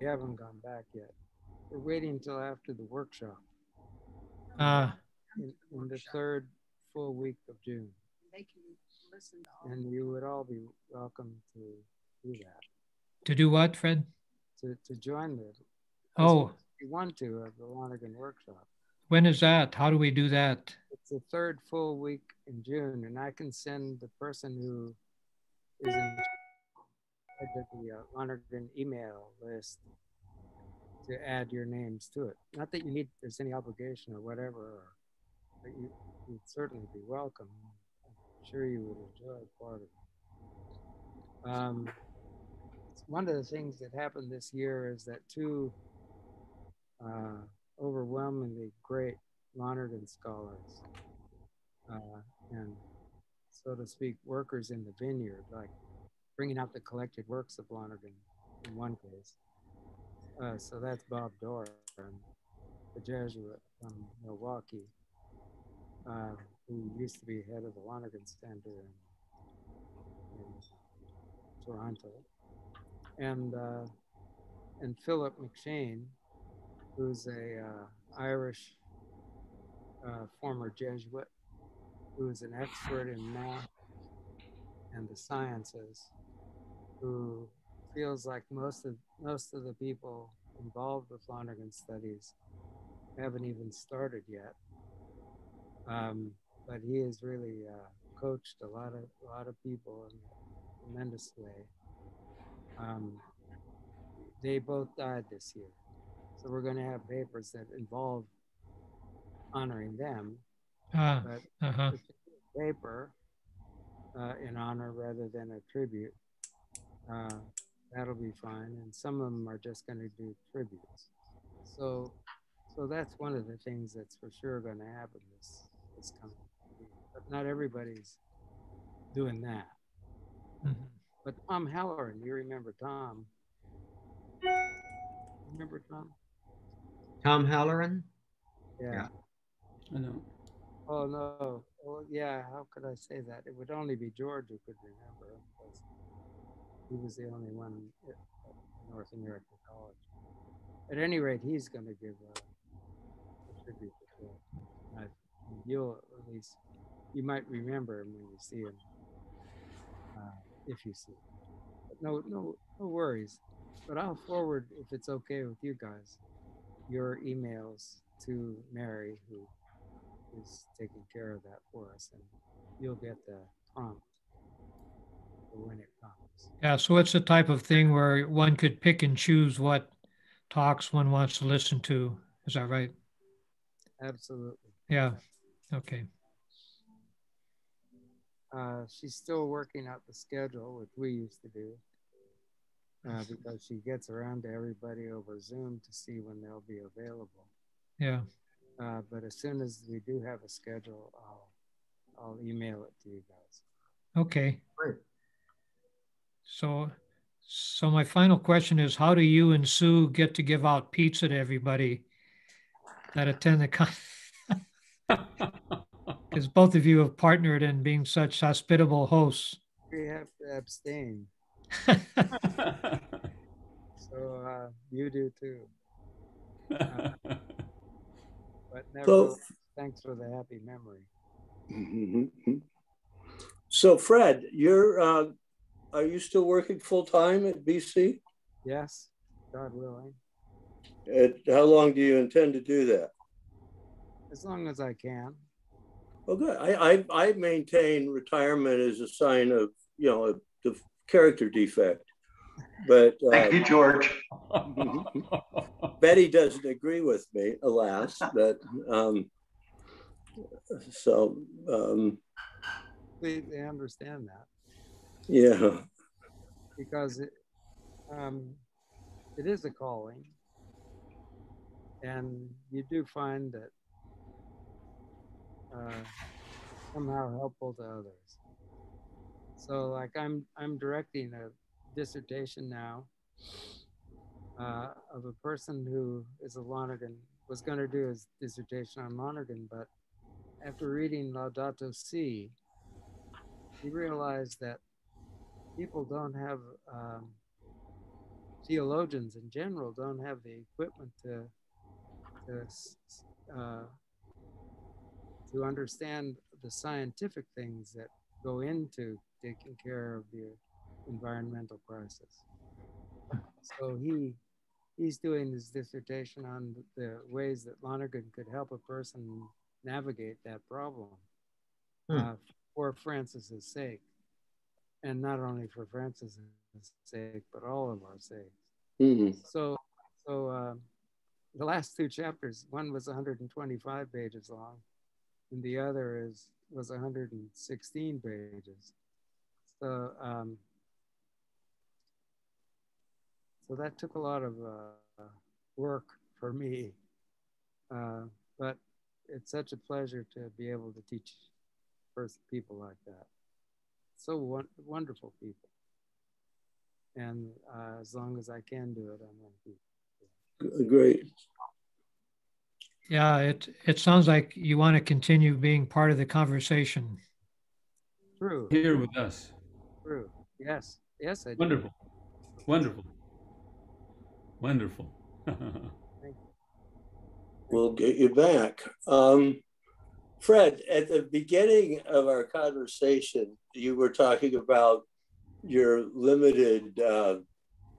We haven't gone back yet. We're waiting until after the workshop. Uh, in, in the third full week of June. They can listen to all. And you would all be welcome to do that. To do what, Fred? To, to join the. Oh. If You want to of the Lonergan workshop. When is that? How do we do that? It's the third full week in June, and I can send the person who is in the uh, Lonergan email list to add your names to it. Not that you need there's any obligation or whatever. Or you, would certainly be welcome. I'm sure you would enjoy part of it. Um, one of the things that happened this year is that two uh, overwhelmingly great Lonergan scholars uh, and, so to speak, workers in the vineyard, like bringing out the collected works of Lonergan in one case. Uh, so that's Bob Doran, the Jesuit from Milwaukee, uh, who used to be head of the Lonergan Center in, in Toronto, and uh, and Philip McShane, who's a uh, Irish uh, former Jesuit, who is an expert in math and the sciences, who feels like most of most of the people involved with Lonergan studies haven't even started yet. Um, but he has really uh, coached a lot of a lot of people in a tremendous way. Um, they both died this year, so we're going to have papers that involve honoring them. Ah, but uh-huh. paper uh, in honor rather than a tribute. Uh, that'll be fine. And some of them are just going to do tributes. So, so that's one of the things that's for sure going to happen this this coming week. But not everybody's doing that. Mm-hmm. But Tom Halloran, you remember Tom? Remember Tom? Tom Halloran? Yeah. yeah. I know. Oh no. Well, yeah. How could I say that? It would only be George who could remember because he was the only one at North American College. At any rate, he's going to give a, a tribute to Phil. You'll at least you might remember him when you see him, uh, if you see him. No, no, no worries. But I'll forward, if it's okay with you guys, your emails to Mary, who is taking care of that for us, and you'll get the prompt when it. Yeah, so it's a type of thing where one could pick and choose what talks one wants to listen to. Is that right? Absolutely. Yeah. Okay. Uh, she's still working out the schedule, which we used to do, uh, because she gets around to everybody over Zoom to see when they'll be available. Yeah. Uh, but as soon as we do have a schedule, I'll I'll email it to you guys. Okay. Great. So, so my final question is, how do you and Sue get to give out pizza to everybody that attend the con? Because both of you have partnered in being such hospitable hosts. We have to abstain. so uh, you do too. Uh, but never. So, thanks for the happy memory. Mm-hmm. So, Fred, you're uh, are you still working full time at BC? Yes, God willing. And how long do you intend to do that? As long as I can. Well, good. I I, I maintain retirement as a sign of you know a, a character defect. But uh, thank you, George. Betty doesn't agree with me, alas. But um, so um, we, we understand that. Yeah. Because it, um, it is a calling, and you do find that uh, somehow helpful to others. So, like I'm I'm directing a dissertation now uh, of a person who is a Lonergan, was going to do his dissertation on Lonergan, but after reading Laudato Si, he realized that people don't have, um, theologians in general don't have the equipment to, to, uh, to understand the scientific things that go into taking care of the environmental crisis. So he he's doing his dissertation on the ways that Lonergan could help a person navigate that problem hmm. uh, for Francis's sake, and not only for Francis's sake, but all of our sakes. Mm-hmm. So, so uh, the last two chapters, one was 125 pages long, and the other is was 116 pages. So um, so that took a lot of uh, work for me, uh, but it's such a pleasure to be able to teach first people like that. So wonderful people, and uh, as long as I can do it, I'm going to be great. Yeah, it it sounds like you want to continue being part of the conversation. True. Here with us. True. Yes. Yes. I Wonderful. Do. Wonderful. Wonderful. we'll get you back. Um, Fred, at the beginning of our conversation, you were talking about your limited uh,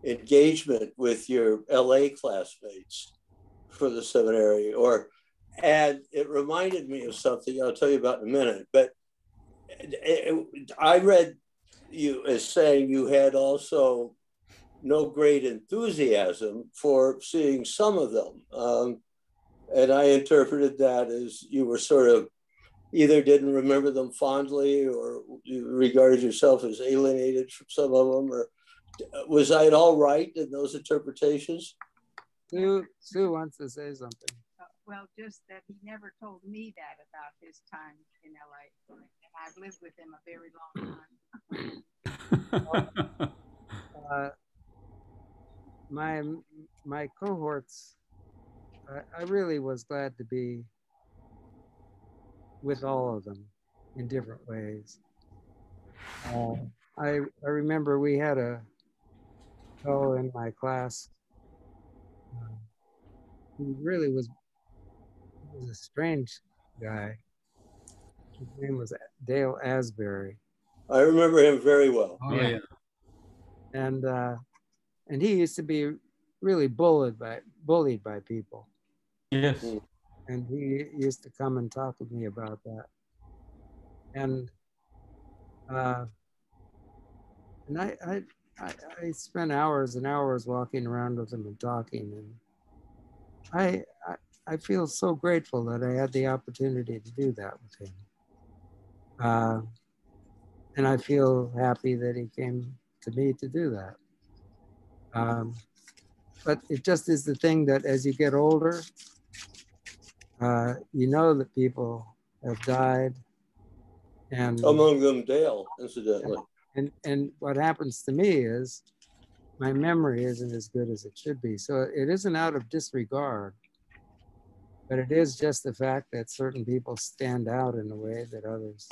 engagement with your LA classmates for the seminary or and it reminded me of something I'll tell you about in a minute. But I read you as saying you had also no great enthusiasm for seeing some of them. Um, and I interpreted that as you were sort of either didn't remember them fondly or you regarded yourself as alienated from some of them or was I at all right in those interpretations? Sue, Sue wants to say something. Uh, well, just that he never told me that about his time in LA. And I've lived with him a very long time. uh, my my cohorts, I, I really was glad to be with all of them in different ways. Uh, I I remember we had a fellow in my class who really was was a strange guy. His name was Dale Asbury. I remember him very well. Oh yeah. And uh, and he used to be really bullied by bullied by people. Yes. And he used to come and talk with me about that. And uh, and I, I I, I spent hours and hours walking around with him and talking and I, I, I feel so grateful that I had the opportunity to do that with him. Uh, and I feel happy that he came to me to do that. Um, but it just is the thing that as you get older, uh, you know that people have died. And among them, Dale, incidentally. And, and what happens to me is my memory isn't as good as it should be. So it isn't out of disregard, but it is just the fact that certain people stand out in a way that others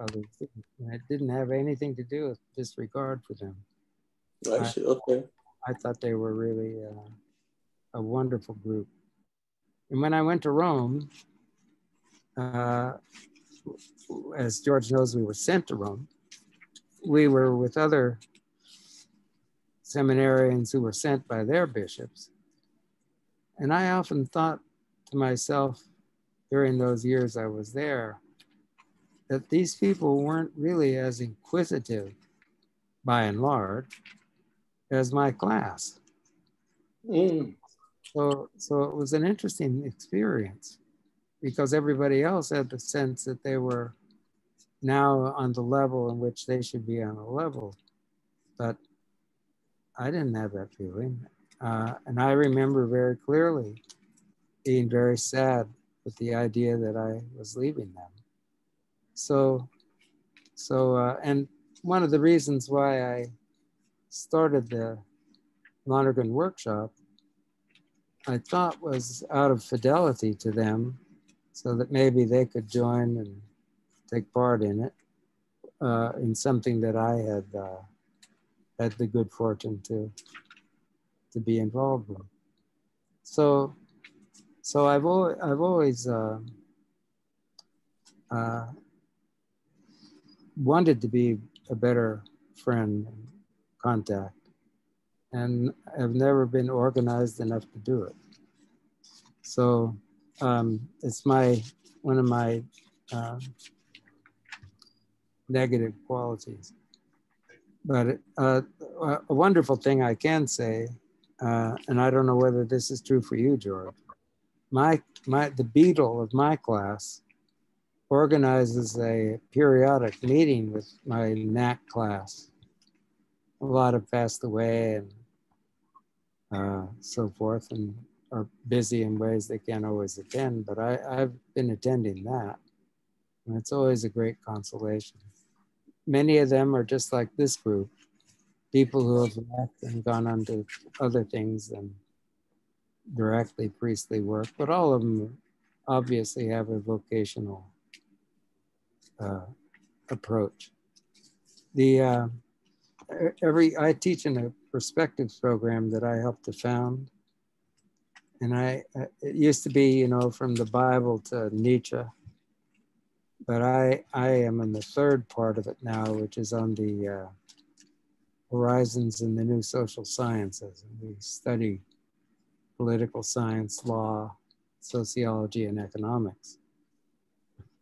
others didn't. And it didn't have anything to do with disregard for them. I see. Okay. I, I thought they were really uh, a wonderful group. And when I went to Rome, uh, as George knows, we were sent to Rome. We were with other seminarians who were sent by their bishops. And I often thought to myself during those years I was there that these people weren't really as inquisitive by and large as my class. Mm. So, so it was an interesting experience because everybody else had the sense that they were now on the level in which they should be on a level. But I didn't have that feeling. Uh, and I remember very clearly being very sad with the idea that I was leaving them. So, so, uh, and one of the reasons why I started the Lonergan workshop, I thought was out of fidelity to them so that maybe they could join and take part in it uh, in something that I had uh, had the good fortune to to be involved with. So, so I've always, I've always uh, uh, wanted to be a better friend contact, and I've never been organized enough to do it. So um, it's my one of my uh, negative qualities. But uh, a wonderful thing I can say, uh, and I don't know whether this is true for you, George. My, my, the beadle of my class organizes a periodic meeting with my NAC class. A lot have passed away and uh, so forth, and are busy in ways they can't always attend, but I, I've been attending that. And it's always a great consolation. Many of them are just like this group, people who have left and gone on to other things than directly priestly work, but all of them obviously have a vocational uh, approach. The uh, every I teach in a perspectives program that I helped to found, and I it used to be you know from the Bible to Nietzsche, but I I am in the third part of it now, which is on the uh, horizons in the new social sciences, and we study political science, law, sociology, and economics,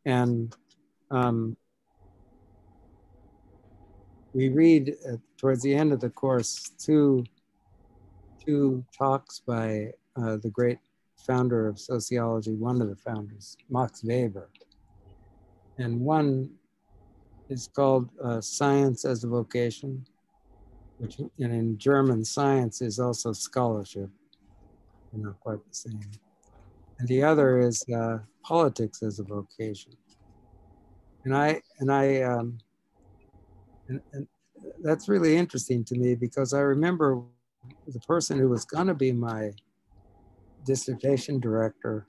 and um, we read uh, towards the end of the course two, two talks by uh, the great founder of sociology, one of the founders, Max Weber. And one is called uh, Science as a Vocation, which and in German, science is also scholarship, you know, quite the same. And the other is uh, politics as a vocation. And I, and I, um, and, and that's really interesting to me because I remember the person who was going to be my dissertation director,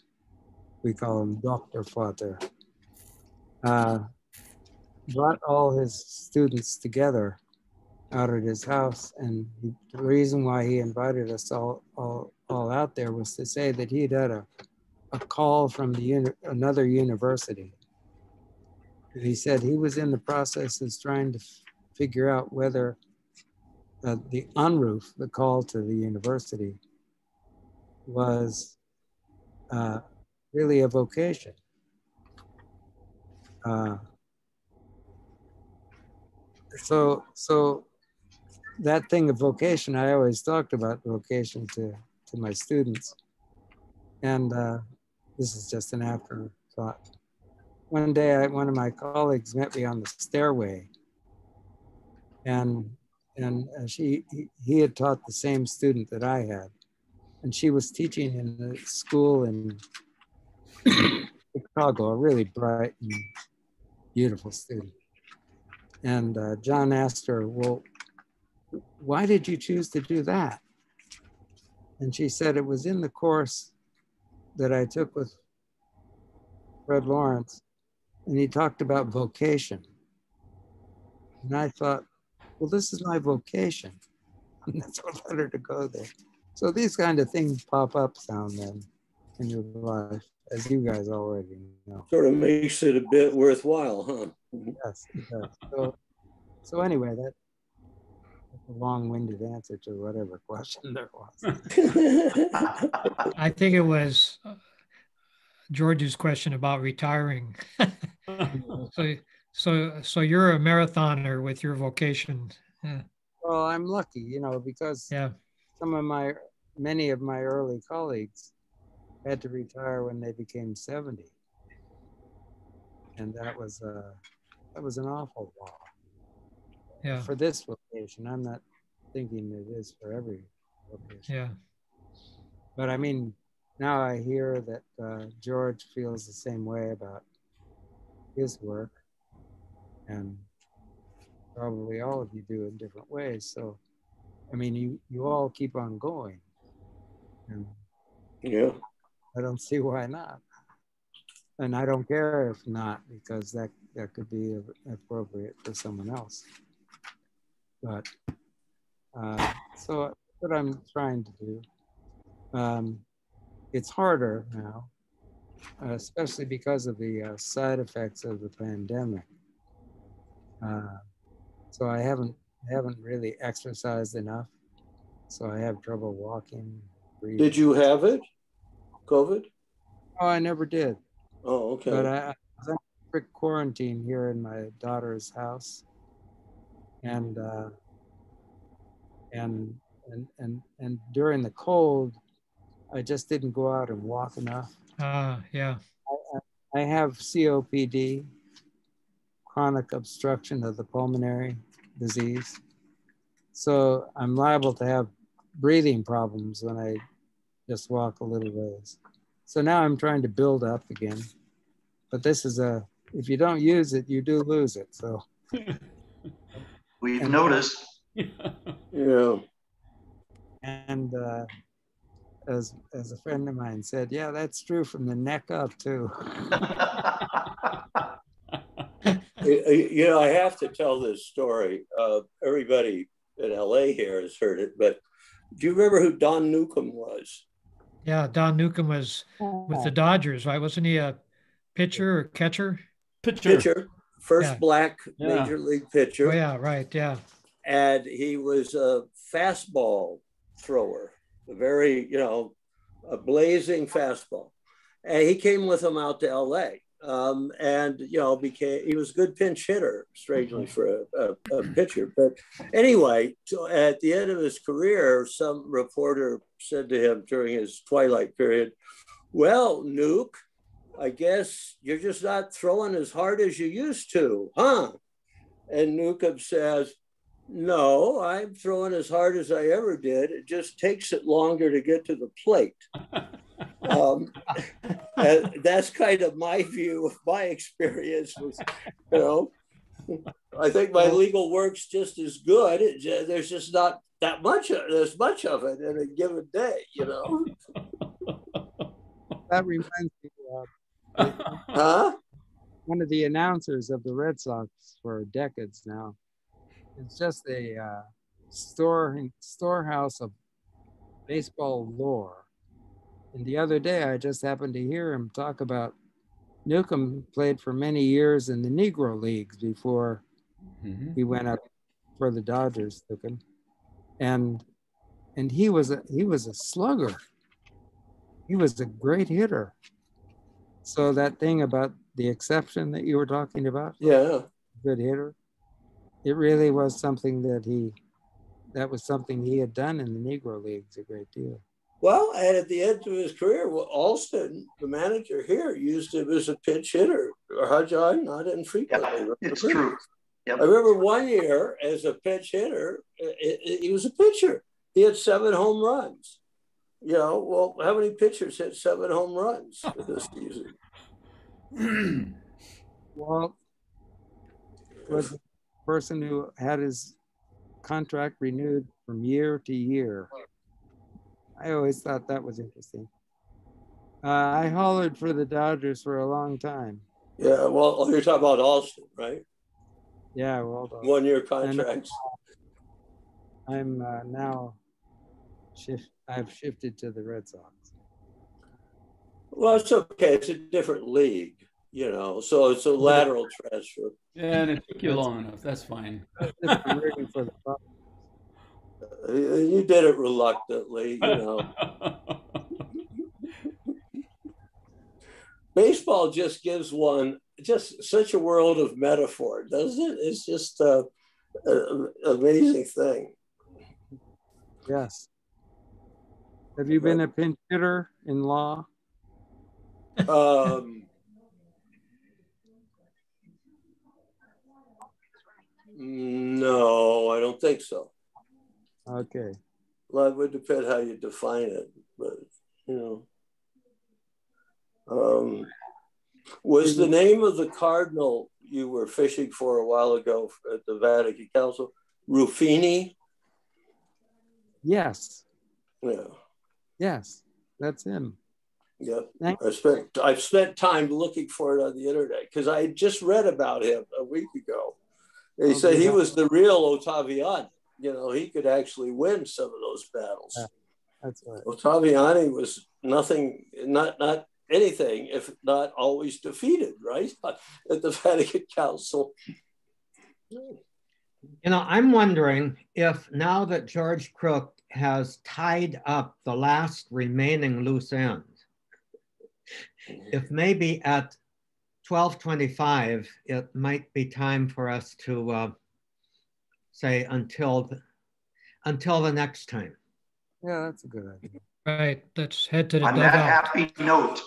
we call him Dr. Father, uh, brought all his students together out at his house. And the reason why he invited us all, all, all out there was to say that he'd had a, a call from the uni- another university. He said he was in the process of trying to figure out whether uh, the Anruf, the call to the university, was uh, really a vocation. Uh, so, so that thing of vocation, I always talked about vocation to, to my students. And uh, this is just an afterthought. One day, I, one of my colleagues met me on the stairway and and uh, she he, had taught the same student that I had, and she was teaching in the school in Chicago, a really bright and beautiful student. And uh, John asked her, "Well, why did you choose to do that?" And she said it was in the course that I took with Fred Lawrence, and he talked about vocation. And I thought, well, this is my vocation. And that's what led her to go there. So these kind of things pop up now and then in your life, as you guys already know. Sort of makes it a bit worthwhile, huh? Yes, it does. So, so anyway, that a long-winded answer to whatever question there was. I think it was uh, George's question about retiring. so so, so you're a marathoner with your vocation. Yeah. Well, I'm lucky, you know, because yeah. some of my, many of my early colleagues had to retire when they became 70. And that was, a, that was an awful law. Yeah. For this vocation, I'm not thinking it is for every vocation. Yeah. But I mean, now I hear that uh, George feels the same way about his work and probably all of you do in different ways. So, I mean, you you all keep on going, and yeah, I don't see why not, and I don't care if not because that that could be appropriate for someone else. But uh, so what I'm trying to do. Um, it's harder now, especially because of the uh, side effects of the pandemic. Uh, so I haven't haven't really exercised enough. So I have trouble walking. Breathing. Did you have it? COVID? Oh, I never did. Oh, okay. But I, I was in strict quarantine here in my daughter's house, and uh, and and and and during the cold, I just didn't go out and walk enough. Ah, uh, yeah. I, I have COPD, chronic obstruction of the pulmonary disease. So I'm liable to have breathing problems when I just walk a little ways. So now I'm trying to build up again. But this is a, if you don't use it, you do lose it. So we've and, noticed. yeah. And uh, as as a friend of mine said, yeah, that's true from the neck up too. you know, I have to tell this story. Uh, everybody in LA here has heard it, but do you remember who Don Newcombe was? Yeah, Don Newcombe was with the Dodgers, right? Wasn't he a pitcher or catcher? Pitcher. Pitcher. First yeah. black major league pitcher. Oh, yeah, right. Yeah. And he was a fastball thrower, a very, you know, a blazing fastball. And he came with him out to LA. Um, and you know became he was a good pinch hitter strangely mm-hmm. for a, a, a, pitcher but anyway so at the end of his career some reporter said to him during his twilight period well nuke i guess you're just not throwing as hard as you used to huh and newcombe says no, I'm throwing as hard as I ever did. It just takes it longer to get to the plate. um, that's kind of my view of my experience. Was, you know, I think my legal work's just as good. It, there's just not that much. There's much of it in a given day. You know. That reminds me. Uh, huh? One of the announcers of the Red Sox for decades now it's just a uh, store storehouse of baseball lore. And the other day, I just happened to hear him talk about Newcombe played for many years in the Negro leagues before mm-hmm. he went up for the Dodgers. Newcombe, and and he was a he was a slugger. He was a great hitter. So that thing about the exception that you were talking about, yeah, good hitter it really was something that he that was something he had done in the Negro Leagues a great deal. Well, and at the end of his career, well, Alston, the manager here, used him as a pinch hitter. Hajai, not infrequently. Yep, it's true. Yep. I remember one year as a pinch hitter, it, it, he was a pitcher. He had seven home runs. You know, well, how many pitchers hit seven home runs this season? well, was the person who had his contract renewed from year to year. I always thought that was interesting. Uh, I hollered for the Dodgers for a long time. Yeah, well, you're talking about Alston, right? Yeah, well, one year contracts. I'm uh, now shift. I've shifted to the Red Sox. Well, it's okay. It's a different league you know, so it's a lateral transfer. Yeah, and it took you long enough. That's fine. You did it reluctantly, you know. Baseball just gives one just such a world of metaphor, doesn't it? It's just a, an amazing thing. Yes. Have you been a pinch hitter in law? Um, No, I don't think so. Okay. Well, it would depend how you define it, but you know. Um, was the name of the cardinal you were fishing for a while ago at the Vatican Council Ruffini? Yes. Yeah. Yes, that's him. Yep. I spent I've spent time looking for it on the internet because I just read about him a week ago. He said he was the real Ottaviani. You know, he could actually win some of those battles. Yeah, that's right. Ottaviani was nothing, not not anything, if not always defeated, right? At the Vatican Council. You know, I'm wondering if now that George Crook has tied up the last remaining loose end, if maybe at 1225, it might be time for us to uh, say until the, until the next time. Yeah, that's a good idea. Right. Let's head to the On that happy note.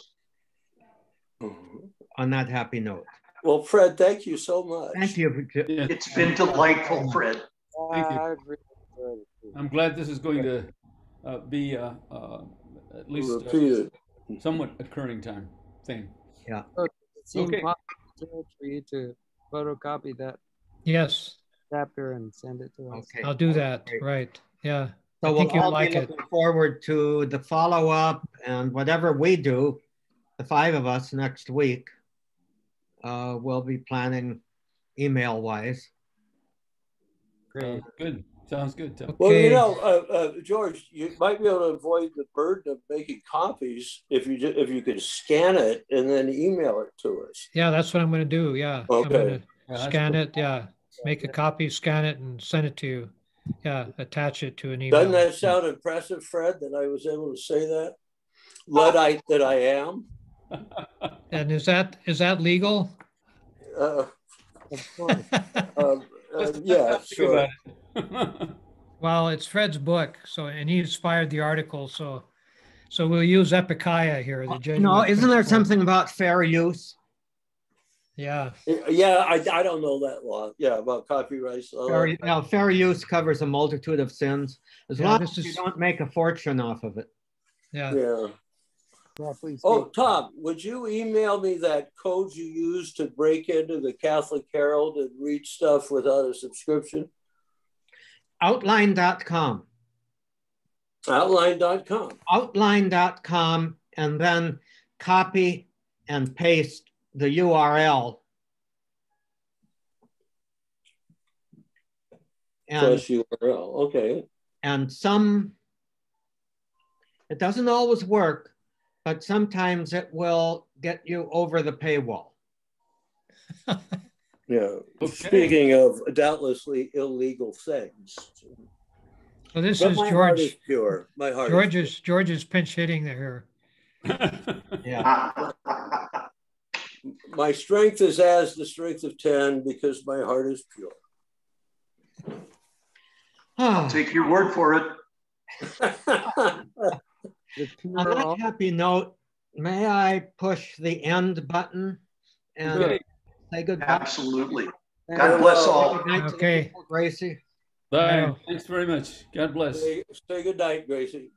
on that happy note. Well, Fred, thank you so much. Thank you. It's been delightful, Fred. Thank you. I'm glad this is going to uh, be uh, uh, at least repeated, somewhat occurring time thing. Yeah. okay. For you to photocopy that. Yes. Chapter and send it to us. Okay. I'll do that. Great. Right. Yeah. So I think we'll all like be looking forward to the follow up and whatever we do, the five of us next week. Uh, we'll be planning email wise. Great. Uh, good. Sounds good. Okay. Well, you know, uh, uh, George, you might be able to avoid the burden of making copies if you if you could scan it and then email it to us. Yeah, that's what I'm going to do. Yeah. Okay. Yeah, scan it. Yeah. Make a copy, scan it, and send it to you. Yeah. Attach it to an email. Doesn't that sound impressive, Fred? That I was able to say that luddite that I am. and is that is that legal? Uh, um, uh, yeah, sure. well, it's Fred's book, so and he inspired the article, so so we'll use Epikeia here. The Jesuit no, isn't there something about fair use? Yeah. Yeah, I, I don't know that law. Yeah, about copyright. Fair, now, fair use covers a multitude of sins as yeah, long as you don't make a fortune off of it. Yeah. Yeah. Yeah. Oh, Tom, would you email me that code you use to break into the Catholic Herald and read stuff without a subscription? Outline.com. Outline.com. Outline.com, and then copy and paste the URL. And, Plus URL, okay. And some, it doesn't always work, but sometimes it will get you over the paywall. yeah. Okay. Speaking of doubtlessly illegal things. Well, this but is George. Is pure. My heart. George is, is George is pinch hitting there. yeah. Uh, my strength is as the strength of ten because my heart is pure. I'll take your word for it. On that happy note, may I push the end button and Good. say goodbye? Absolutely. God bless all. Okay. Gracie. Bye. Thanks very much. God bless. Say, say good night, Gracie.